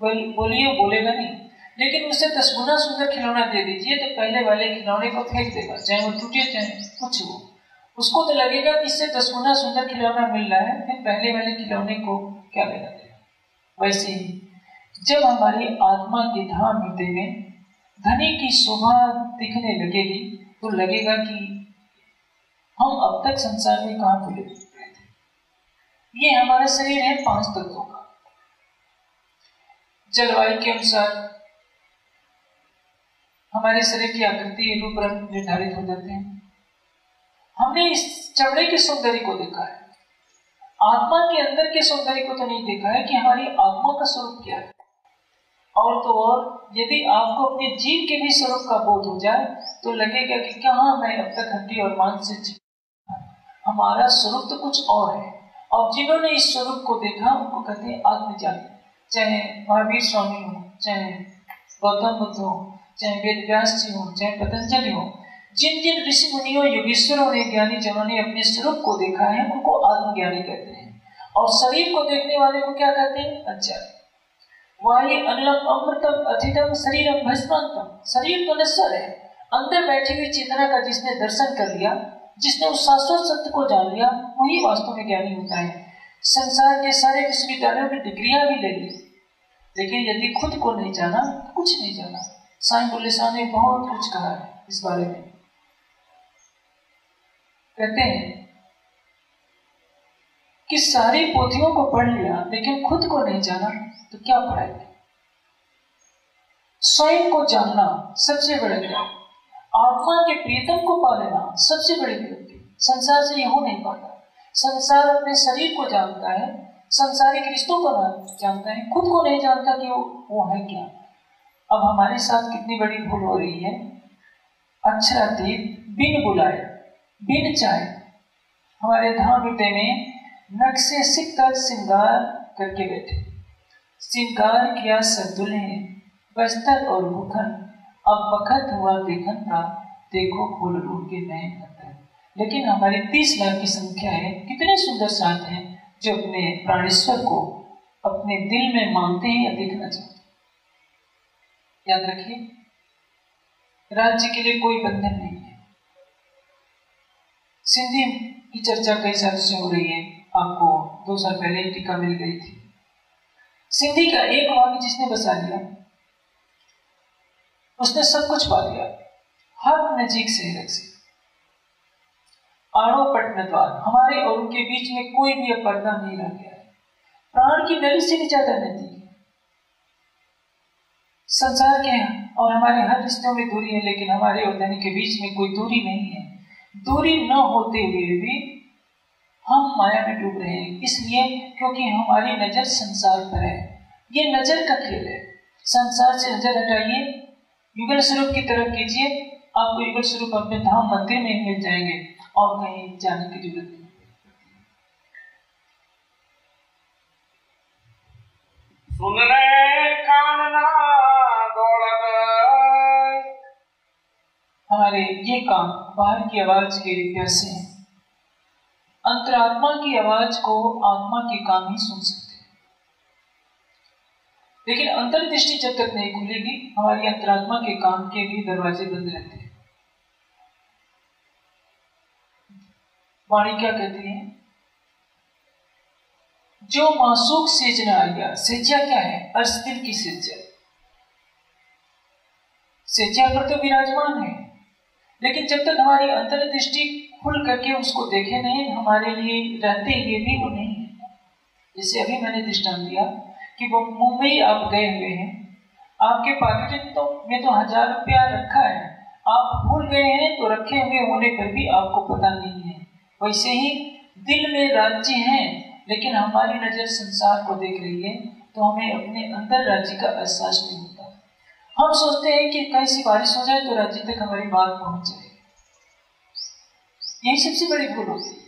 बोलिए, बोलेगा नहीं। लेकिन उसे दस गुना सुंदर खिलौना दे दीजिए तो पहले वाले खिलौने को फेंक देगा चाहे वो टूटे, चाहे कुछ हो। उसको तो लगेगा कि इससे दस गुना सुंदर खिलौना मिल रहा है, फिर पहले वाले खिलौने को क्या लेगा देगा? वैसे ही जब हमारी आत्मा के धाम हृदय में धनी की शोभा दिखने लगेगी तो लगेगा कि हम अब तक संसार में कहा थे ये हमारा शरीर है पाँच तत्वों का। जलवायु के अनुसार हमारे शरीर की आकृति रूप रंग निर्धारित हो जाते हैं। हमने इस चमड़े के सौंदर्य को देखा है। आत्मा के अंदर के सौंदर्य को तो नहीं देखा है कि हमारी आत्मा का स्वरूप क्या है। और तो और, यदि आपको अपने जीव के भी स्वरूप का बोध हो जाए तो लगेगा कि कहा मैं अब तक हड्डी और मांस से हमारा स्वरूप तो कुछ और है। और जिन्होंने इस स्वरूप को देखा, उनको कहते हैं आत्मज्ञान चाहे महावीर स्वामी हो, चाहे गौतम बुद्ध हो, चाहे वेद व्यास जी हो, चाहे पतंजलि हो, जिन जिन ऋषि मुनियों, योगेश्वरों ने ज्ञानी जनों ने अपने स्वरूप को देखा है, उनको आत्मज्ञानी कहते हैं। और शरीर को देखने वाले को क्या कहते हैं? अच्छा वाही अनिलम अमृतम अधितम शरीरम भस्मांतम शरीर तो नश्वर है अंदर बैठी हुई चेतना का जिसने दर्शन कर लिया जिसने उस शाश्वत सत्य को जान लिया वही वास्तव में ज्ञानी होता है संसार के सारे विश्वविद्यालयों में डिग्रियाँ भी ले ली लेकिन यदि खुद को नहीं जाना कुछ नहीं जाना साई बुल्ले ने बहुत कुछ कहा है इस बारे में कहते हैं कि सारी पोथियों को पढ़ लिया, लेकिन खुद को नहीं जाना तो क्या पढ़ाएँगे स्वयं को जानना सबसे बड़ा ज्ञान आत्मा के प्रीतम को पा लेना सबसे बड़ी विरक्ति संसार से यह नहीं पाता। संसार अपने शरीर को जानता है संसारिक रिश्तों को जानता है, खुद को नहीं जानता कि वो वो है क्या। अब हमारे साथ कितनी बड़ी भूल हो रही है। अक्षरातीत बिन बुलाए, बिन चाहे। हमारे धाम हृदय में नक्शे सिख कर श्रृंगार करके बैठे। श्रृंगार किया सदुल्हे बस्तर और मुखन अब वक्त हुआ देखन का, देखो रूप के नए पत्थर लेकिन हमारी तीस लाख की संख्या है, कितने सुंदर साथ हैं, जो अपने प्राणेश्वर को अपने दिल में मानते हैं या देखना चाहते याद रखिए, राज्य के लिए कोई बंधन नहीं है। सिंधी की चर्चा कई साल से हो रही है। आपको दो साल पहले ही टीका मिल गई थी। सिंधी का एक वाक्य जिसने बसा लिया, उसने सब कुछ पा लिया। हर नजीक से रख से आड़ो पटनद्वार, हमारे और उनके बीच में कोई भी पर्दा नहीं रह गया। प्राण की नली से भी ज़्यादा है संसार के और हमारे हर रिश्तों में दूरी है, लेकिन हमारे और धनी के बीच में कोई दूरी नहीं है। दूरी न होते हुए भी हम माया में डूब रहे हैं। इसलिए क्योंकि हमारी नज़र संसार पर है। ये नज़र का खेल है। संसार से नज़र हटाइए। युगल स्वरूप की तरफ़ कीजिए। आपको युगल स्वरूप अपने धाम मंदिर में मिल जाएँगे और कहीं जाने की ज़रूरत नहीं। कानना हमारे ये काम बाहर की आवाज़ के प्यासे हैं। अंतरात्मा की आवाज़ को आत्मा के काम ही सुन सकते हैं। लेकिन अंतर्दृष्टि जब तक नहीं खुलेगी, हमारी अंतरात्मा के काम के भी दरवाजे बंद रहते हैं। वाणी क्या कहती है? जो मासूक सेजना आया सेज्या क्या है? दिल की सेज्या। सेज्या पर तो विराजमान है। लेकिन जब तक हमारी अंतर्दृष्टि खुल करके उसको देखे नहीं, हमारे लिए रहते हुए भी वो नहीं है। जैसे अभी मैंने दृष्टान दिया कि वो मुंबई आप गए हुए हैं। आपके पॉकेट तो में तो हज़ार रुपया रखा है। आप भूल गए हैं तो रखे हुए होने पर भी आपको पता नहीं है। वैसे ही दिल में राज्य है, लेकिन हमारी नज़र संसार को देख रही है तो हमें अपने अंदर राज्य का एहसास नहीं होता। हम सोचते हैं कि कहीं सी बारिश हो जाए तो राज्य तक हमारी बात पहुँच जाए। यही सबसे बड़ी भूल होती है।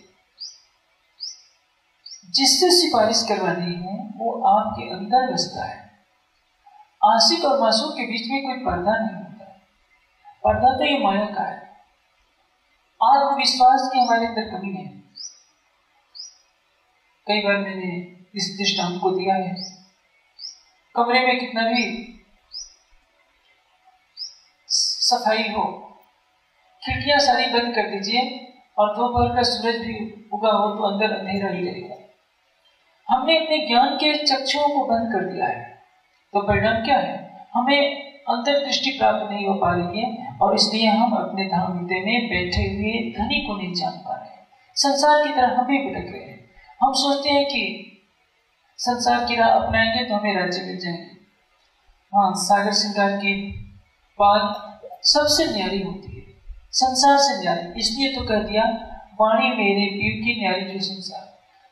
जिससे सिफारिश करवानी है, वो आपके अंदर बसता है। आशिक और मासूम के बीच में कोई पर्दा नहीं होता। पर्दा तो ये माया का है। आत्मविश्वास की हमारे अंदर कमी है कई बार मैंने इस दृष्टांत को दिया है। कमरे में कितना भी सफ़ाई हो, खिड़कियाँ सारी बंद कर दीजिए। और दोपहर का सूरज भी उगा हो तो अंदर अंधेरा ही रहेगा। हमने अपने ज्ञान के चक्षुओं को बंद कर दिया है। तो परिणाम क्या है? हमें अंतर्दृष्टि प्राप्त नहीं हो पा रही है और इसलिए हम अपने धाम में बैठे हुए धनी को नहीं जान पा रहे संसार की तरह हम भी भटक रहे हैं। हम सोचते हैं कि संसार की राह अपनाएँगे तो हमें राज्य मिल जाएँगे। हाँ सागर सिंगार की बात सबसे न्यारी होती है। संसार से न्यारी इसलिए तो कह दिया वाणी मेरे पीर की न्यारी जो संसार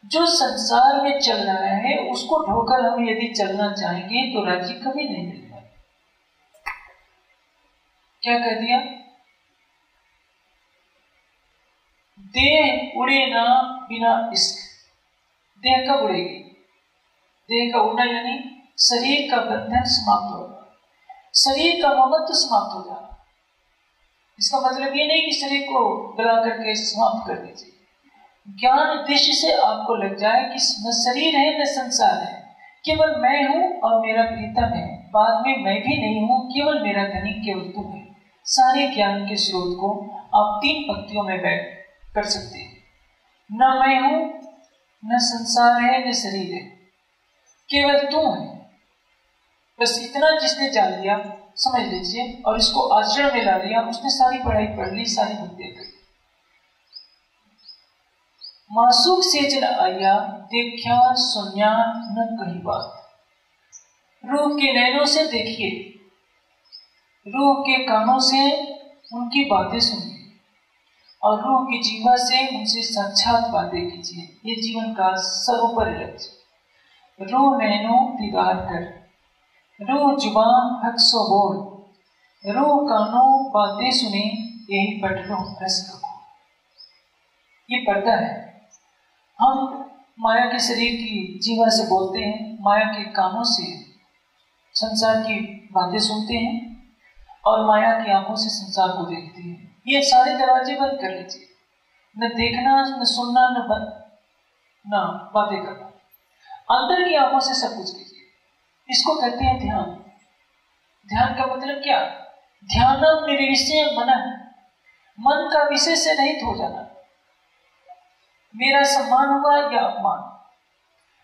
जो संसार में चल रहा है उसको ढोकर हम यदि चलना चाहेंगे तो राज्य कभी नहीं मिल पाए क्या कह दिया देह उड़े ना बिना इश्क देह कब उड़ेगी देह का उड़ना यानी शरीर का बंधन समाप्त होगा शरीर का ममत्व समाप्त हो जाएगा इसका मतलब ये नहीं कि शरीर को गला करके समाप्त कर दीजिए। ज्ञान दृष्टि से आपको लग जाए कि न शरीर है, न संसार है। केवल मैं हूँ और मेरा प्रीतम है। बाद में मैं भी नहीं हूँ, केवल मेरा धनी केवल तुम है। सारे ज्ञान के स्रोत को आप तीन पंक्तियों में बैठ कर सकते हैं। न मैं हूँ, न संसार है, न शरीर है। केवल तुम है। बस इतना जिसने जान लिया, समझ लीजिए, और इसको आचरण में ला लिया, उसने सारी पढ़ाई पढ़ ली, सारी भक्ति कर मासूक से जन आया, देखा सुनिया न कही बात। रूह के नैनों से देखिए। रूह के कानों से उनकी बातें सुनिए। और रूह की जीवा से उनसे साक्षात बातें कीजिए। ये जीवन का सर्वोपरि लक्ष्य। रूह नैनो दीदार कर रूह ज़ुबान हक सो बोल। रूह कानों बातें सुने, यही पढ़ लो रस रखो ये पर्दा है। हम माया के शरीर की जीवा से बोलते हैं, माया के कानों से संसार की बातें सुनते हैं और माया की आँखों से संसार को देखते हैं। ये सारे दरवाजे बंद कर लीजिए। न देखना, न सुनना, न बंद न बातें करना। अंदर की आँखों से सब कुछ कीजिए। इसको कहते हैं ध्यान? ध्यान का मतलब क्या? ध्यान निर्विषय मन। मन का विषय से रहित हो जाना। मेरा सम्मान हुआ या अपमान?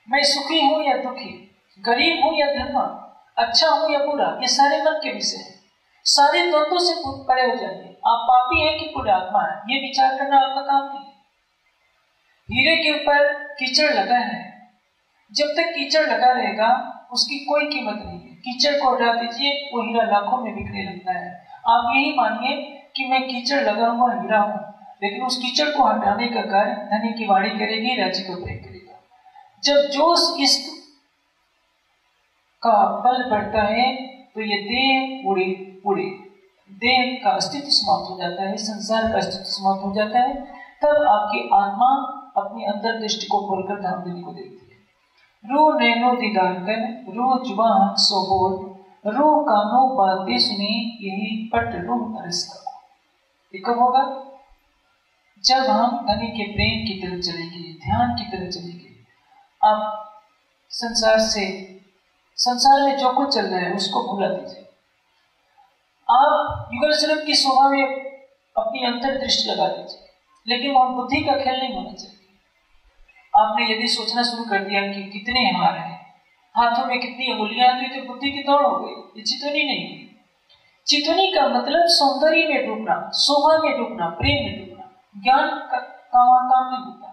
मैं सुखी हूँ या दुखी? गरीब हूँ या धनवान अच्छा हूँ या बुरा? ये सारे मन के विषय है। सारे द्वंद्वों से परे हो जाइए। आप पापी हैं कि पुण्यात्मा है? ये विचार करना आपका काम नहीं हीरे के ऊपर कीचड़ लगा है। जब तक कीचड़ लगा रहेगा उसकी कोई कीमत नहीं है। कीचड़ को हटा दीजिए, वो हीरा लाखों में बिकने लगता है। आप यही मानिए कि मैं कीचड़ लगा हुआ हीरा हूँ, लेकिन उस कीचड़ को हटाने का कार्य धनी की वाणी करेगी राज्य को प्रेम करेगा। जब जोश इस का बल बढ़ता है तो ये देह उड़े उड़े। देह का अस्तित्व समाप्त हो जाता है, संसार का अस्तित्व समाप्त हो जाता है। तब आपकी आत्मा अपनी अंतर दृष्टि को खोलकर धाम देने को देखती है। रू नैनो दीदार कर रू जुबा सो बोल रू कानो बातें सुनी, यही पट रूह अरस ये कब होगा? जब हम धनी के प्रेम की तरफ़ चलेंगे, ध्यान की तरफ़ चलेंगे अब संसार से, संसार में जो कुछ चल रहा है, उसको भूला दीजिए। आप युगल की शोभा में अपनी अंतर दृष्टि लगा दीजिए, लेकिन वहाँ बुद्धि का खेल नहीं होना चाहिए। आपने यदि सोचना शुरू कर दिया कि कितने हार हैं, हाथों में कितनी अंगुलियाँ आती तो बुद्धि की दौड़ हो गई। ये चितवनी नहीं हुई चितवनी का मतलब सौंदर्य में डूबना, शोभा में डूबना, प्रेम में डूबना, ज्ञान का काम नहीं होता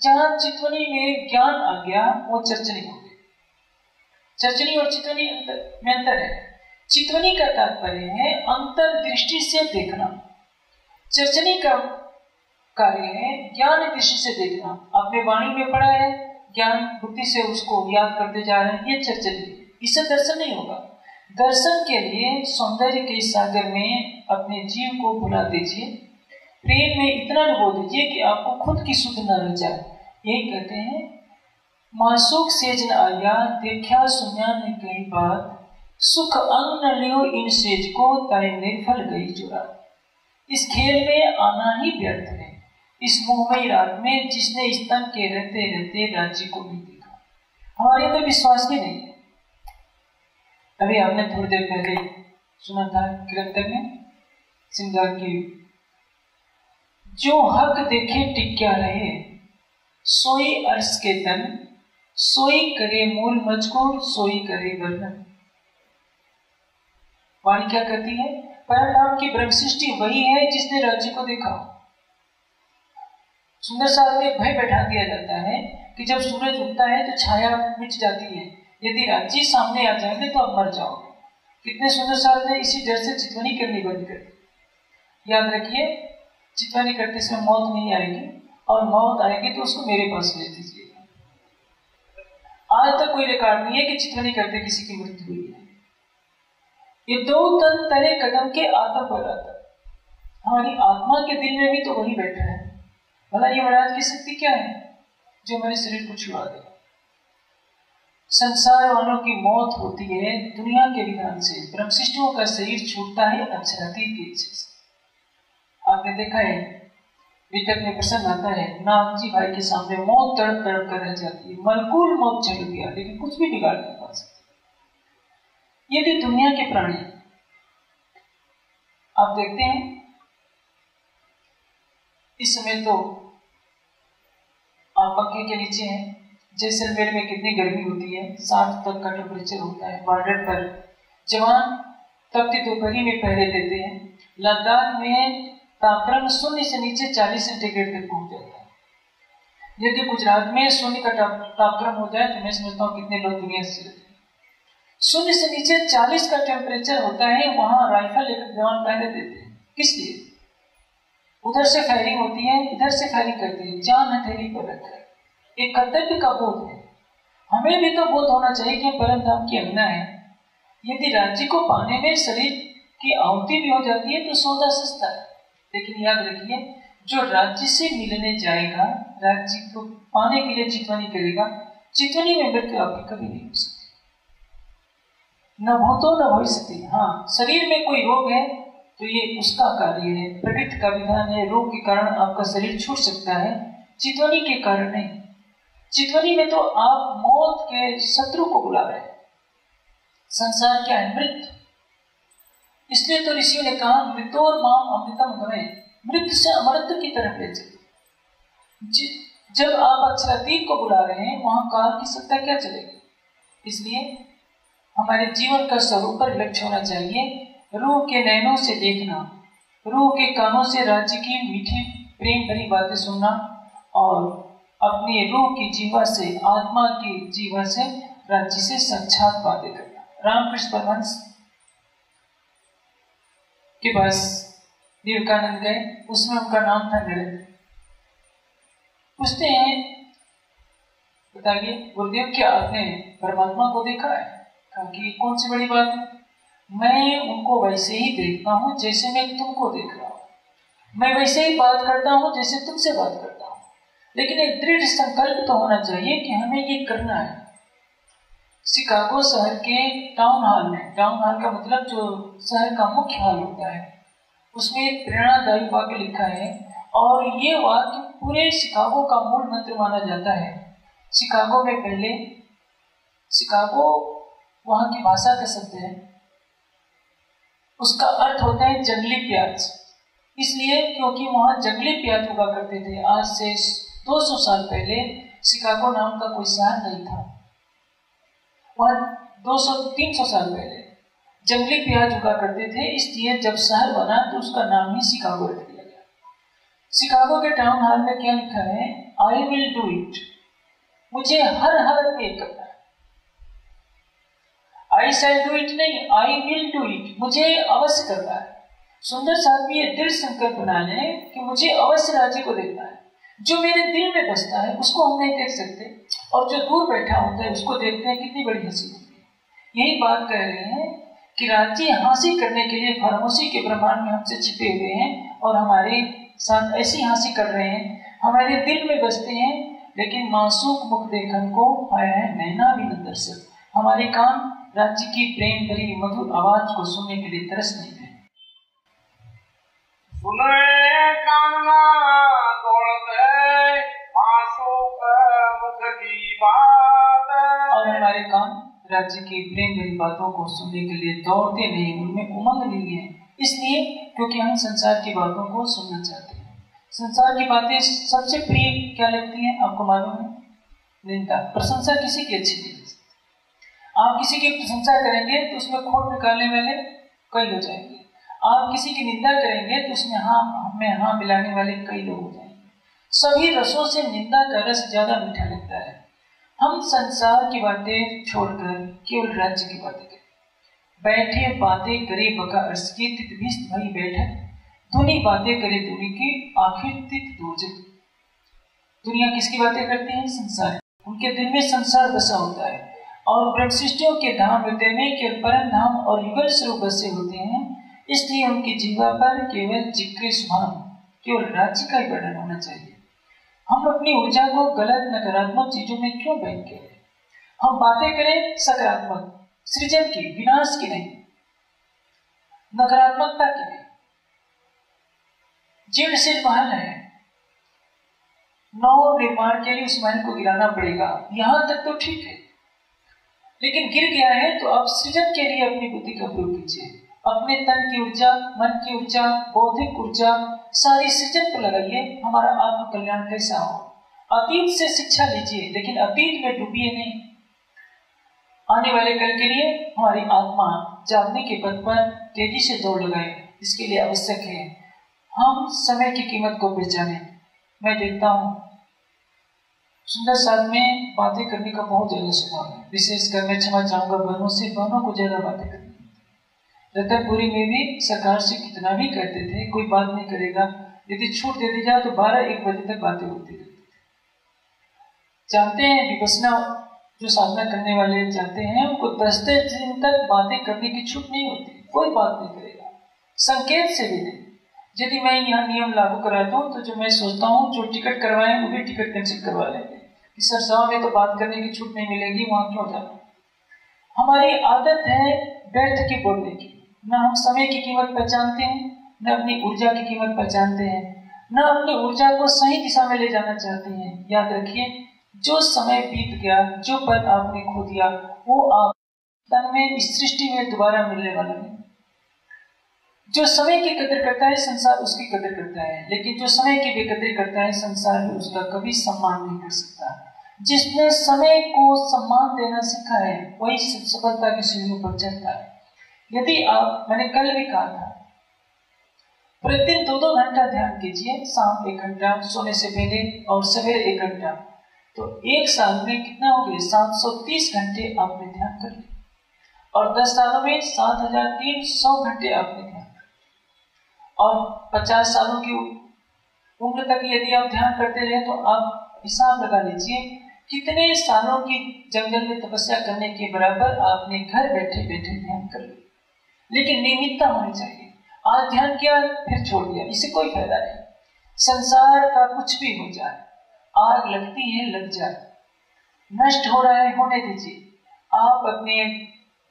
जहाँ चितवनी में ज्ञान आ गया, वो चर्चनी हो गई। चर्चनी और चितवनी में अंतर है। चितवनी का तात्पर्य है अंतर दृष्टि से देखना। चर्चनी का कार्य है, ज्ञान दृष्टि से देखना। आपने वाणी में पढ़ा है, ज्ञान बुद्धि से उसको याद करते जा रहे हैं, ये चर्चनी इससे दर्शन नहीं होगा। दर्शन के लिए सौंदर्य के सागर में अपने जीव को भुला दीजिए। प्रेम में इतना डुबो दीजिए कि आपको खुद की सुध न रह जाए। यही कहते हैं, मासूक सेज न आया, देखा सुनिया ने कई बात। सुख अंग न लियो इन सेज को ताई निर्फल गई चुरा इस खेल में आना ही व्यर्थ है। इस मोहमयी रात में जिसने स्तन के रहते रहते राज्य को भी देखा। हमारे तो विश्वास भी नहीं। है अभी आपने थोड़ी देर पहले सुना था कीर्तन में सिंगार की, जो हक देखे टिक्या रहे, सोई अर्श के तन, सोई करे मूल मजकूर सोई करे वर्णन वाणी क्या कहती है? परम नाम की ब्रह्म सृष्टि वही है जिसने राज्य को देखा। सुंदर साहब में भय बैठा दिया जाता है कि जब सूरज उगता है तो छाया मिट जाती है। यदि राज्य सामने आ जाएँगे तो आप मर जाओगे। कितने सुंदर साहब ने इसी डर से चितवनी करनी बंद कर याद रखिए, चितवनी करते समय मौत नहीं आएगी और मौत आएगी तो उसको मेरे पास भेज दीजिएगा। आज तक कोई रिकॉर्ड नहीं है कि चितवनी करते किसी की मृत्यु हुई है। ये दो तन तले कदम के आत्म पर आता हमारी आत्मा के दिल में भी तो वही बैठा है। भला ये महाराज की शक्ति क्या है? जो मेरे शरीर को छुड़ा दे। संसार वालों की मौत होती है दुनिया के विधान से। ब्रह्मशिष्टों का शरीर छूटता है अक्षरातीत की से। आपने देखा है, वितक में प्रसन्न आता है नाथ जी भाई के सामने मौत तड़प तड़प कर रह जाती है। मलकूल मौत चल गया, लेकिन कुछ भी बिगाड़ नहीं पा सकते। ये भी दुनिया के प्राणी आप देखते हैं, इस समय तो आप पंखे के नीचे हैं। जैसलमेर में कितनी गर्मी होती है साठ तक का टेम्परेचर होता है बॉर्डर पर जवान तपती दोपहरी में पहरे देते हैं। लद्दाख में तापक्रम शून्य से नीचे 40 सेंटीग्रेड तक पहुँच जाता है। यदि गुजरात में शून्य का तापक्रम हो जाए तो मैं समझता हूँ कितने लोग दुनिया से शून्य से नीचे 40 का टेम्परेचर होता है, वहाँ राइफल लेकर जवान पहले देते हैं। किस लिए? उधर से फायरिंग होती है, इधर से फायरिंग करते हैं। जान हथेली पर रहता है। एक कर्तव्य का बोध है। हमें भी तो बोध होना चाहिए कि परम धाम की अंगना है। यदि राज्य को पाने में शरीर की आहुति भी हो जाती है तो सौदा सस्ता है। लेकिन याद रखिए, जो राज्य से मिलने जाएगा, राज्य को पाने के लिए चितवनी करेगा, चितवनी में मृत्यु आपकी कभी नहीं हो सकती। न भूतो न भविष्य हाँ शरीर में कोई रोग है तो ये उसका कार्य है। प्रकृति का विधान है। रोग के कारण आपका शरीर छूट सकता है। चितवनी के कारण नहीं। चितवनी में तो आप मौत के शत्रु को बुला रहे हैं। संसार क्या है? मृत। इसलिए तो ऋषियों ने कहा, मृतो और माम अमृतम गए मृत से अमृत की तरफ़ ले चले जब आप अक्षरातीत को बुला रहे हैं, वहाँ काल की सत्ता क्या चलेगी? इसलिए हमारे जीवन का स्वरूपर लक्ष्य होना चाहिए रूह के नैनों से देखना, रूह के कानों से राज्य की मीठी प्रेम भरी बातें सुनना और अपनी रूह की जीवा से, आत्मा की जीवा से राज्य से साक्षात बातें करना। रामकृष्ण परमहंस के पास विवेकानंद गए, उसमें उनका नाम था नरेंद्र। पूछते हैं, बताइए, गुरुदेव, क्या आपने परमात्मा को देखा है? कहा कि कौन सी बड़ी बात है? मैं उनको वैसे ही देखता हूँ जैसे मैं तुमको देख रहा हूँ। मैं वैसे ही बात करता हूँ जैसे तुमसे बात करता हूँ। लेकिन एक दृढ़ संकल्प तो होना चाहिए कि हमें ये करना है। शिकागो शहर के टाउन हॉल में टाउन हॉल का मतलब जो शहर का मुख्य हॉल होता है, उसमें एक प्रेरणादायी वाक्य लिखा है और ये वाक्य पूरे शिकागो का मूल मंत्र माना जाता है। शिकागो में पहले, शिकागो वहाँ की भाषा का शब्द है। उसका अर्थ होता है जंगली प्याज। इसलिए क्योंकि वहाँ जंगली प्याज उगा करते थे, आज से 200 साल पहले शिकागो नाम का कोई शहर नहीं था। वहाँ 200-300 साल पहले जंगली प्याज उगा करते थे, इसलिए जब शहर बना तो उसका नाम ही शिकागो रख दिया गया। शिकागो के टाउन हॉल में क्या लिखा है? आई विल डू इट मुझे हर हालत में करना आई शैल डू इट नहीं आई विल डू इट मुझे अवश्य करना है। सुंदर साहब ये दृढ़ संकल्प बना लें कि मुझे अवश्य राज्य को देखना है। जो मेरे दिल में बसता है, उसको हम नहीं देख सकते। और जो दूर बैठा होता है, उसको देखते हैं, कितनी बड़ी हँसी होती है। यही बात कह रहे हैं कि राज्य हासिल करने के लिए फार्मोसी के ब्रह्मांड में हमसे छिपे हुए हैं और हमारे साथ ऐसी हासिल कर रहे हैं। हमारे दिल में बसते हैं, लेकिन मासूक मुख देखन को आया है, नैना भी न दर्शक हमारे कान राज्य की प्रेम भरी मधुर आवाज़ को सुनने के लिए तरस नहीं बात। और हमारे कान राज्य की प्रेम भरी बातों को सुनने के लिए दौड़ते नहीं उनमें उमंग नहीं है। इसलिए क्योंकि हम संसार की बातों को सुनना चाहते हैं। संसार की बातें सबसे प्रिय क्या लगती हैं आपको मालूम है? निंदा प्रशंसा किसी की अच्छी नहीं। आप किसी की प्रशंसा करेंगे तो उसमें खोट निकालने वाले कई हो जाएँगे। आप किसी की निंदा करेंगे तो उसमें हाँ हमें हाँ मिलाने वाले कई लोग हो जाएँगे। सभी रसों से निंदा का रस ज़्यादा मीठा लगता है। हम संसार की बातें छोड़कर केवल राज्य की बातें करें। बैठे बातें करे बका अर्स की तितविस्त भई बैठक। धुनी बातें करे दुनी की, आखिर तित दुनिया किसकी बातें करती है? संसार उनके दिल में संसार बसा होता है। और ब्रह्मशिष्टियों के धाम में केवल परम धाम और युगल स्वरूप बसे होते हैं। इसलिए उनकी जीवा पर केवल ज़िक्र सुभान केवल राज्य का ही वर्णन होना चाहिए। हम अपनी ऊर्जा को गलत, नकारात्मक चीज़ों में क्यों बैंक करें? हम बातें करें सकारात्मक, सृजन की, विनाश की नहीं, नकारात्मकता की नहीं। जीर्ण से महल है। नौ निर्माण के लिए उस महल को गिराना पड़ेगा। यहाँ तक तो ठीक है। लेकिन गिर गया है तो आप सृजन के लिए अपनी बुद्धि का प्रयोग कीजिए। अपने तन की ऊर्जा, मन की ऊर्जा, बौद्धिक ऊर्जा, सारी सृजन को लगाइए, हमारा आत्म कल्याण कैसा हो। अतीत से शिक्षा लीजिए, लेकिन अतीत में डूबिए नहीं। आने वाले कल के लिए हमारी आत्मा जागने के पद पर तेज़ी से दौड़ लगाए, इसके लिए आवश्यक है। हम समय की कीमत को पहचाने। मैं देखता हूँ। सुंदर साथ में बातें करने का बहुत ज़्यादा स्वभाव है। विशेषकर मैं क्षमा चाहूँगा, बहनों से, बहनों को ज़्यादा बातें करनी रतनपुरी में भी सरकार से कितना भी कहते थे, कोई बात नहीं करेगा। यदि छूट दे दी जाए तो बारह, एक बजे तक बातें होती रहती जानते हैं, विपसना जो साधना करने वाले चाहते हैं, उनको दस दस दिन तक बातें करने की छूट नहीं होती। कोई बात नहीं करेगा। संकेत से भी नहीं। यदि मैं यहाँ नियम लागू कराता हूँ तो जो मैं सोचता हूँ, जो टिकट करवाए वो भी टिकट कैंसिल करवा लेंगे। सर सभा में तो बात करने की छूट नहीं मिलेगी, वहाँ क्यों जाना? हमारी आदत है व्यर्थ की बोलने की। न हम समय की कीमत पहचानते हैं, न अपनी ऊर्जा की कीमत पहचानते हैं, न अपनी ऊर्जा को सही दिशा में ले जाना चाहते हैं। याद रखिए, जो समय बीत गया, जो पद आपने खो दिया, वो आप तन में इस सृष्टि में दोबारा मिलने वाला नहीं जो समय की कदर करता है, संसार उसकी कदर करता है। लेकिन जो समय की बेकदरी करता है, संसार उसका कभी सम्मान नहीं कर सकता। जिसने समय को सम्मान देना सीखा है, वही सफलता की सीढ़ियों पर चढ़ता है। यदि आप, मैंने कल भी कहा था, प्रतिदिन दो दो घंटा ध्यान कीजिए, शाम एक घंटा, सोने से पहले और सवेरे एक घंटा। तो एक साल में कितना हो गया? सात सौ तीस घंटे आपने ध्यान कर लिया और दस सालों में सात हज़ार तीन सौ घंटे आपने ध्यान और पचास सालों की उम्र तक यदि आप ध्यान करते रहे तो आप हिसाब लगा लीजिए, कितने सालों की जंगल में तपस्या करने के बराबर आपने घर बैठे बैठे ध्यान कर लिया। लेकिन नियमितता होनी चाहिए। आज ध्यान किया, फिर छोड़ दिया। इससे कोई फ़ायदा नहीं। संसार का कुछ भी हो जाए, आग लगती है, लग जाए। नष्ट हो रहा है, होने दीजिए। आप अपने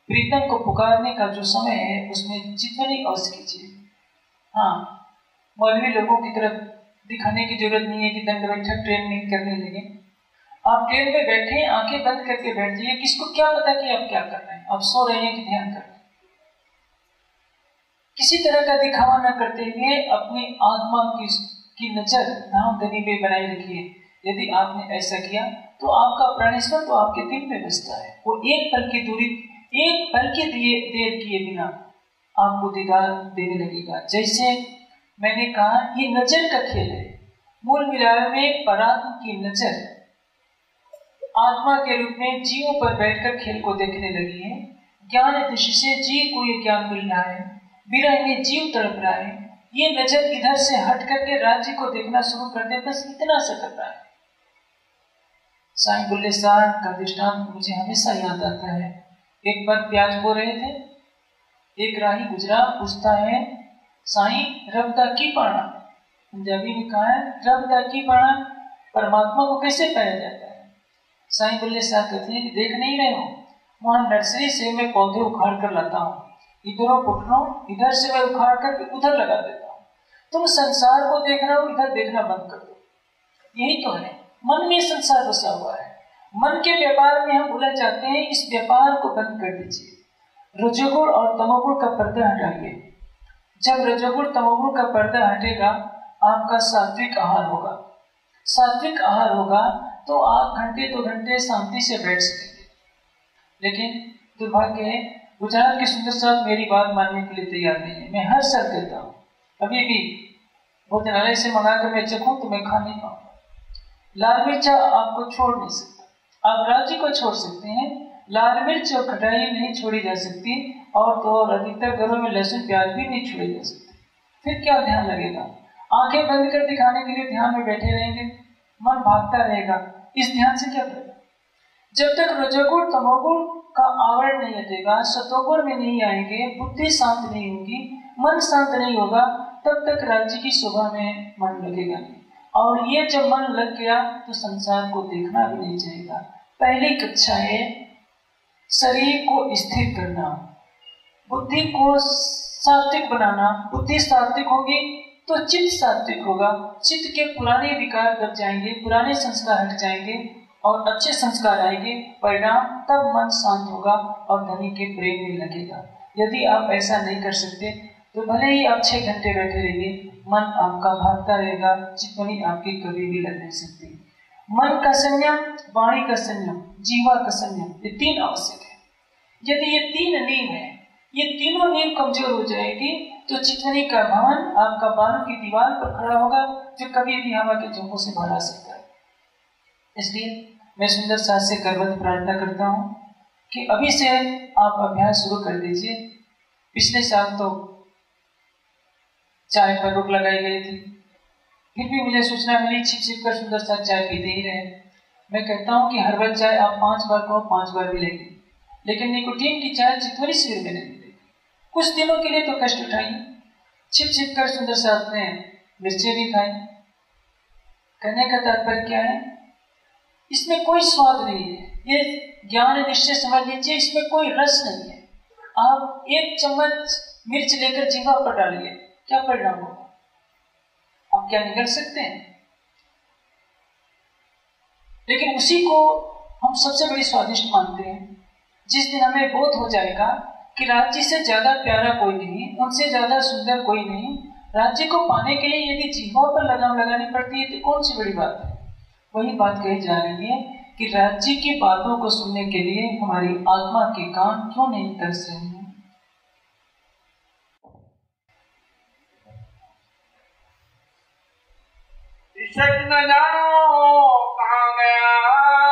प्रीतम को पुकारने का जो समय है, उसमें जितनी अवश्य कीजिए। हाँ मौलवी लोगों की तरफ़ दिखाने की ज़रूरत नहीं है कि दंड बैठक ट्रेन में करने लगे। आप ट्रेन में बैठे, आँखें बंद करके बैठ जाइए किसको क्या पता कि आप क्या कर रहे हैं? आप सो रहे हैं कि ध्यान कर रहे किसी तरह का दिखावा न करते हुए अपनी आत्मा की की नज़र धाम धनी में बनाए रखिए। यदि आपने ऐसा किया तो आपका प्राणेश्वर तो आपके दिल में बसता है। वो एक पल की दूरी, एक पल के दिए, देर किए बिना आपको दीदार देने लगेगा। जैसे मैंने कहा, ये नज़र का खेल है। मूल मिलावे में परात्म की नज़र आत्मा के रूप में जीवों पर बैठकर खेल को देखने लगी है। ज्ञान दृष्टि से जीव को ये ज्ञान मिल रहा है। विरह में जीव तड़प रहा है। ये नज़र इधर से हट करके राज्य को देखना शुरू कर दे, बस इतना सा कर रहा है। साईं बुल्ले साहब का दृष्टांत मुझे हमेशा याद आता है। एक बार प्याज बो रहे थे एक राही गुजरा, पूछता है, साई रब का की पाना? पंजाबी में कहा है रब का की पाना? परमात्मा को कैसे पाया जाता है? साई बुल्ले साहब कहते हैं देख नहीं रहे हो? वहाँ नर्सरी से मैं पौधे उखाड़ कर लाता हूँ। इधरों पुटरों, इधर से मैं उखाड़ कर उधर लगा देता हूँ। तुम संसार को देख रहे हो, इधर देखना बंद कर दो। यही तो है। मन में संसार बसा हुआ है। मन के व्यापार में हम उलझ जाते हैं, इस व्यापार को बंद कर दीजिए। रजोगुण और तमोगुण का पर्दा हटाइए। जब रजोगुण तमोगुण का पर्दा हटेगा, आपका सात्विक आहार होगा। सात्विक आहार होगा तो आप घंटे दो घंटे शांति से बैठ सकेंगे। लेकिन दुर्भाग्य है, गुजरात के सुंदर साहब मेरी बात मानने के लिए तैयार नहीं है। मैं हर सर कहता हूँ। अभी भी भोजनालय से मंगाकर मैं चखूँ तो मैं खा नहीं पाऊँगा। लाल मिर्चा आपको छोड़ नहीं सकता। आप राज्य को छोड़ सकते हैं लाल मिर्च और खटाई नहीं छोड़ी जा सकती और तो और अधिकतर घरों में लहसुन प्याज भी नहीं छोड़ी जा सकती। फिर क्या ध्यान लगेगा? आँखें बंद कर दिखाने के लिए ध्यान में बैठे रहेंगे। मन भागता रहेगा। इस ध्यान से क्या करेगा जब तक रजोगुण, तमोगुण का आवरण नहीं हटेगा, सतोगुण में नहीं आएँगे, बुद्धि शांत नहीं होगी, मन शांत नहीं होगा, तब तक राज्य की शोभा में मन लगेगा और ये जब मन लग गया तो संसार को देखना भी नहीं चाहेगा। पहली कक्षा है शरीर को स्थिर करना। बुद्धि को सात्विक बनाना। बुद्धि सात्विक होगी तो चित्त सात्विक होगा। चित्त के पुराने विकार दब जाएँगे, पुराने संस्कार हट जाएँगे और अच्छे संस्कार आएँगे। परिणाम तब मन शांत होगा और धनी के प्रेम में लगेगा। यदि आप ऐसा नहीं कर सकते तो भले ही आप छह घंटे बैठे रहिए, मन आपका भागता रहेगा, चितवनी आपकी कभी भी लग नहीं सकती। मन का संयम, वाणी का संयम, जीवा का संयम, ये तीन आवश्यक यदि ये तीन नींव है, ये तीनों नींव कमज़ोर हो जाएगी तो चितवनी का भवन आपका बालों की दीवार पर खड़ा होगा, जो कभी भी हवा के झोंकों से भरा सकता है। इसलिए मैं सुंदर साथ से गर्भवत प्रार्थना करता हूँ कि अभी से आप अभ्यास शुरू कर दीजिए। पिछले साल तो चाय पर रोक लगाई गई थी। फिर भी मुझे सूचना मिली, छिप छिप कर सुंदर सा चाय पीते ही रहे। मैं कहता हूँ कि हर्बल चाय आप पाँच बार कहो, पाँच बार भी लेंगे। लेकिन निकोटीन की चाय जितनी शरीर में नहीं मिलेगी कुछ दिनों के लिए तो कष्ट उठाइए छिप छिप कर सुंदर साहब ने मिर्चे भी खाई। कहने का तात्पर्य क्या है? इसमें कोई स्वाद नहीं है। ये ज्ञान निश्चय समझ लीजिए, इसमें कोई रस नहीं है। आप एक चम्मच मिर्च लेकर जीवा पर डालिए क्या परिणाम होगा? आप क्या निकल सकते हैं? लेकिन उसी को हम सबसे बड़ी स्वादिष्ट मानते हैं। जिस दिन हमें बोध हो जाएगा कि राज्य से ज़्यादा प्यारा कोई नहीं, उनसे ज़्यादा सुंदर कोई नहीं, राज्य को पाने के लिए यदि जीवों पर लगाम लगानी पड़ती है तो कौन सी बड़ी बात है? वही बात कही जा रही है कि राज्य की बातों को सुनने के लिए हमारी आत्मा के कान क्यों नहीं तरस रहे हैं? इशक न जानो, कहाँ गया?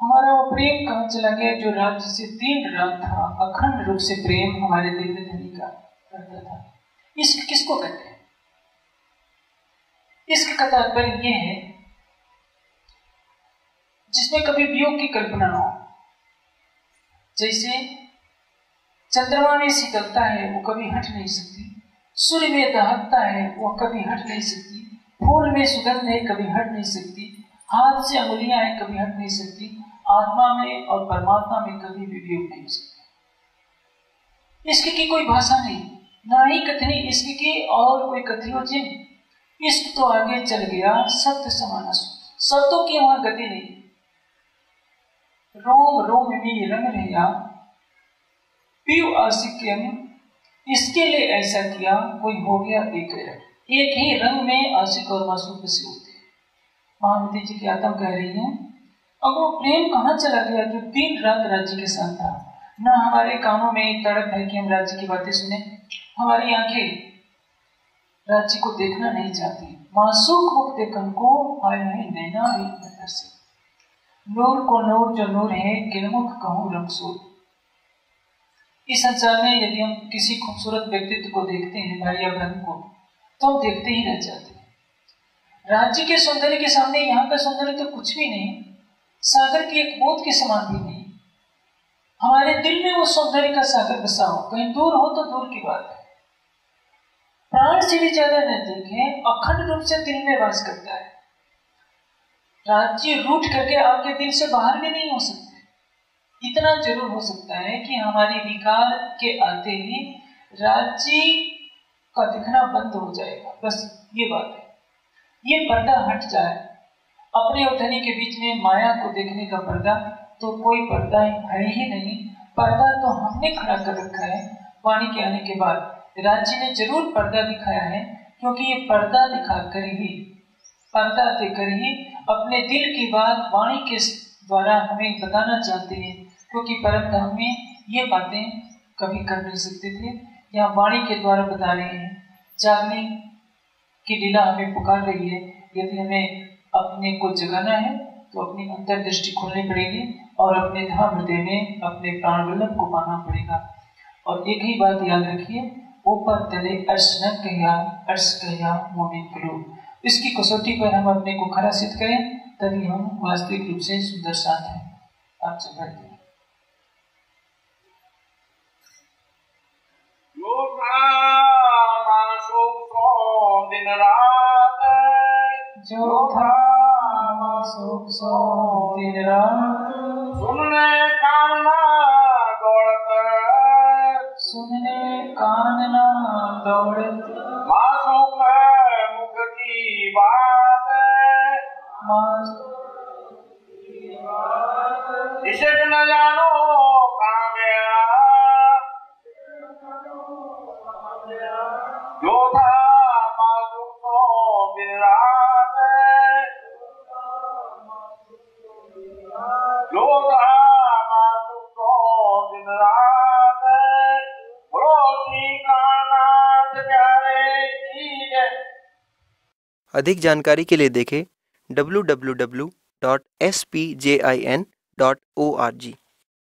हमारा वो प्रेम कहाँ चला गया जो रात से दिन रात था, अखंड रूप से प्रेम हमारे दिल में धनी का करता था। इश्क किसको कहते हैं? इश्क का तात्पर्य यह है, जिसमें कभी वियोग की कल्पना न हो। जैसे चंद्रमा में शीतलता है, वो कभी हट नहीं सकती। सूर्य में दहकता है, वो कभी हट नहीं सकती। फूल में सुगंध है, कभी हट नहीं सकती। हाथ से अंगुलियाँ हैं, कभी हट नहीं सकती। आत्मा में और परमात्मा में कभी भी वियोग नहीं हो सकता। इसकी की कोई भाषा नहीं। ना ही कथनी इश्क की और कोई कथियो जिन। इश्क तो आगे चल गया, सत्य समाना शब्दों की वहाँ गति नहीं। रोम रोम में रंग रहा पीव आशिक्यम इसके लिए ऐसा किया, कोई हो गया एक एक ही रंग में आशिक और मासूम से होते हैं। महामती जी की आत्म कह रही है, अब वो प्रेम कहाँ चला गया जो दिन रात राज्य के साथ था? न हमारे कानों में तड़प है कि हम राज्य की बातें सुने, हमारी आँखें राज्य को देखना नहीं चाहती। मासूक मुख देखन को हाय नैना भी नज़र से। नूर को नूर जो नूर है किलमुख कहूँ रंगसूर। इस संसार में यदि हम किसी खूबसूरत व्यक्तित्व को देखते हैं भाई या बहन को तो हम देखते ही रह जाते राज्य के सौंदर्य के सामने यहाँ का सौंदर्य तो कुछ भी नहीं, सागर की एक बूंद के समान भी नहीं। हमारे दिल में वो सौंदर्य का सागर बसा हो, कहीं दूर हो तो दूर की बात है। प्राण से भी ज़्यादा नज़दीक है, अखंड रूप से दिल में वास करता है। राज्य रूट करके आपके दिल से बाहर भी नहीं हो सकते इतना ज़रूर हो सकता है कि हमारी विकार के आते ही राज्य का दिखना बंद हो जाएगा। बस ये बात है। ये पर्दा हट जाए। अपने और धनी के बीच में माया को देखने का पर्दा तो कोई पर्दा है ही नहीं। पर्दा तो हमने खड़ा कर रखा है। वाणी के आने के बाद राज्य ने ज़रूर पर्दा दिखाया है, क्योंकि ये पर्दा दिखाकर ही, पर्दा देकर ही अपने दिल की बात वाणी के द्वारा हमें बताना चाहते हैं, क्योंकि परम धाम में ये बातें कभी कर नहीं सकते थे। या वाणी के द्वारा बता रहे हैं, जागने की लीला हमें पुकार रही है। यदि हमें अपने को जगाना है तो अपनी अंतर्दृष्टि खोलनी पड़ेगी और अपने धाम हृदय में अपने प्राण वल्लभ को पाना पड़ेगा। और एक ही बात याद रखिए, ऊपर तले अर्श न कहया, अर्श कहया मोमिन करो। इसकी कसौटी पर हम अपने को खरा सिद्ध करें, तभी हम वास्तविक रूप से सुंदर साथ हैं। आपसे बढ़ते दिन रात जो था सुख सो दिन रात। सुनने कानना दौड़त। सुनने कान ना दौड़त मासूक मुख की बात। मास इसे न जानो कहाँ गया जो था अधिक जानकारी के लिए देखें www.spjin.org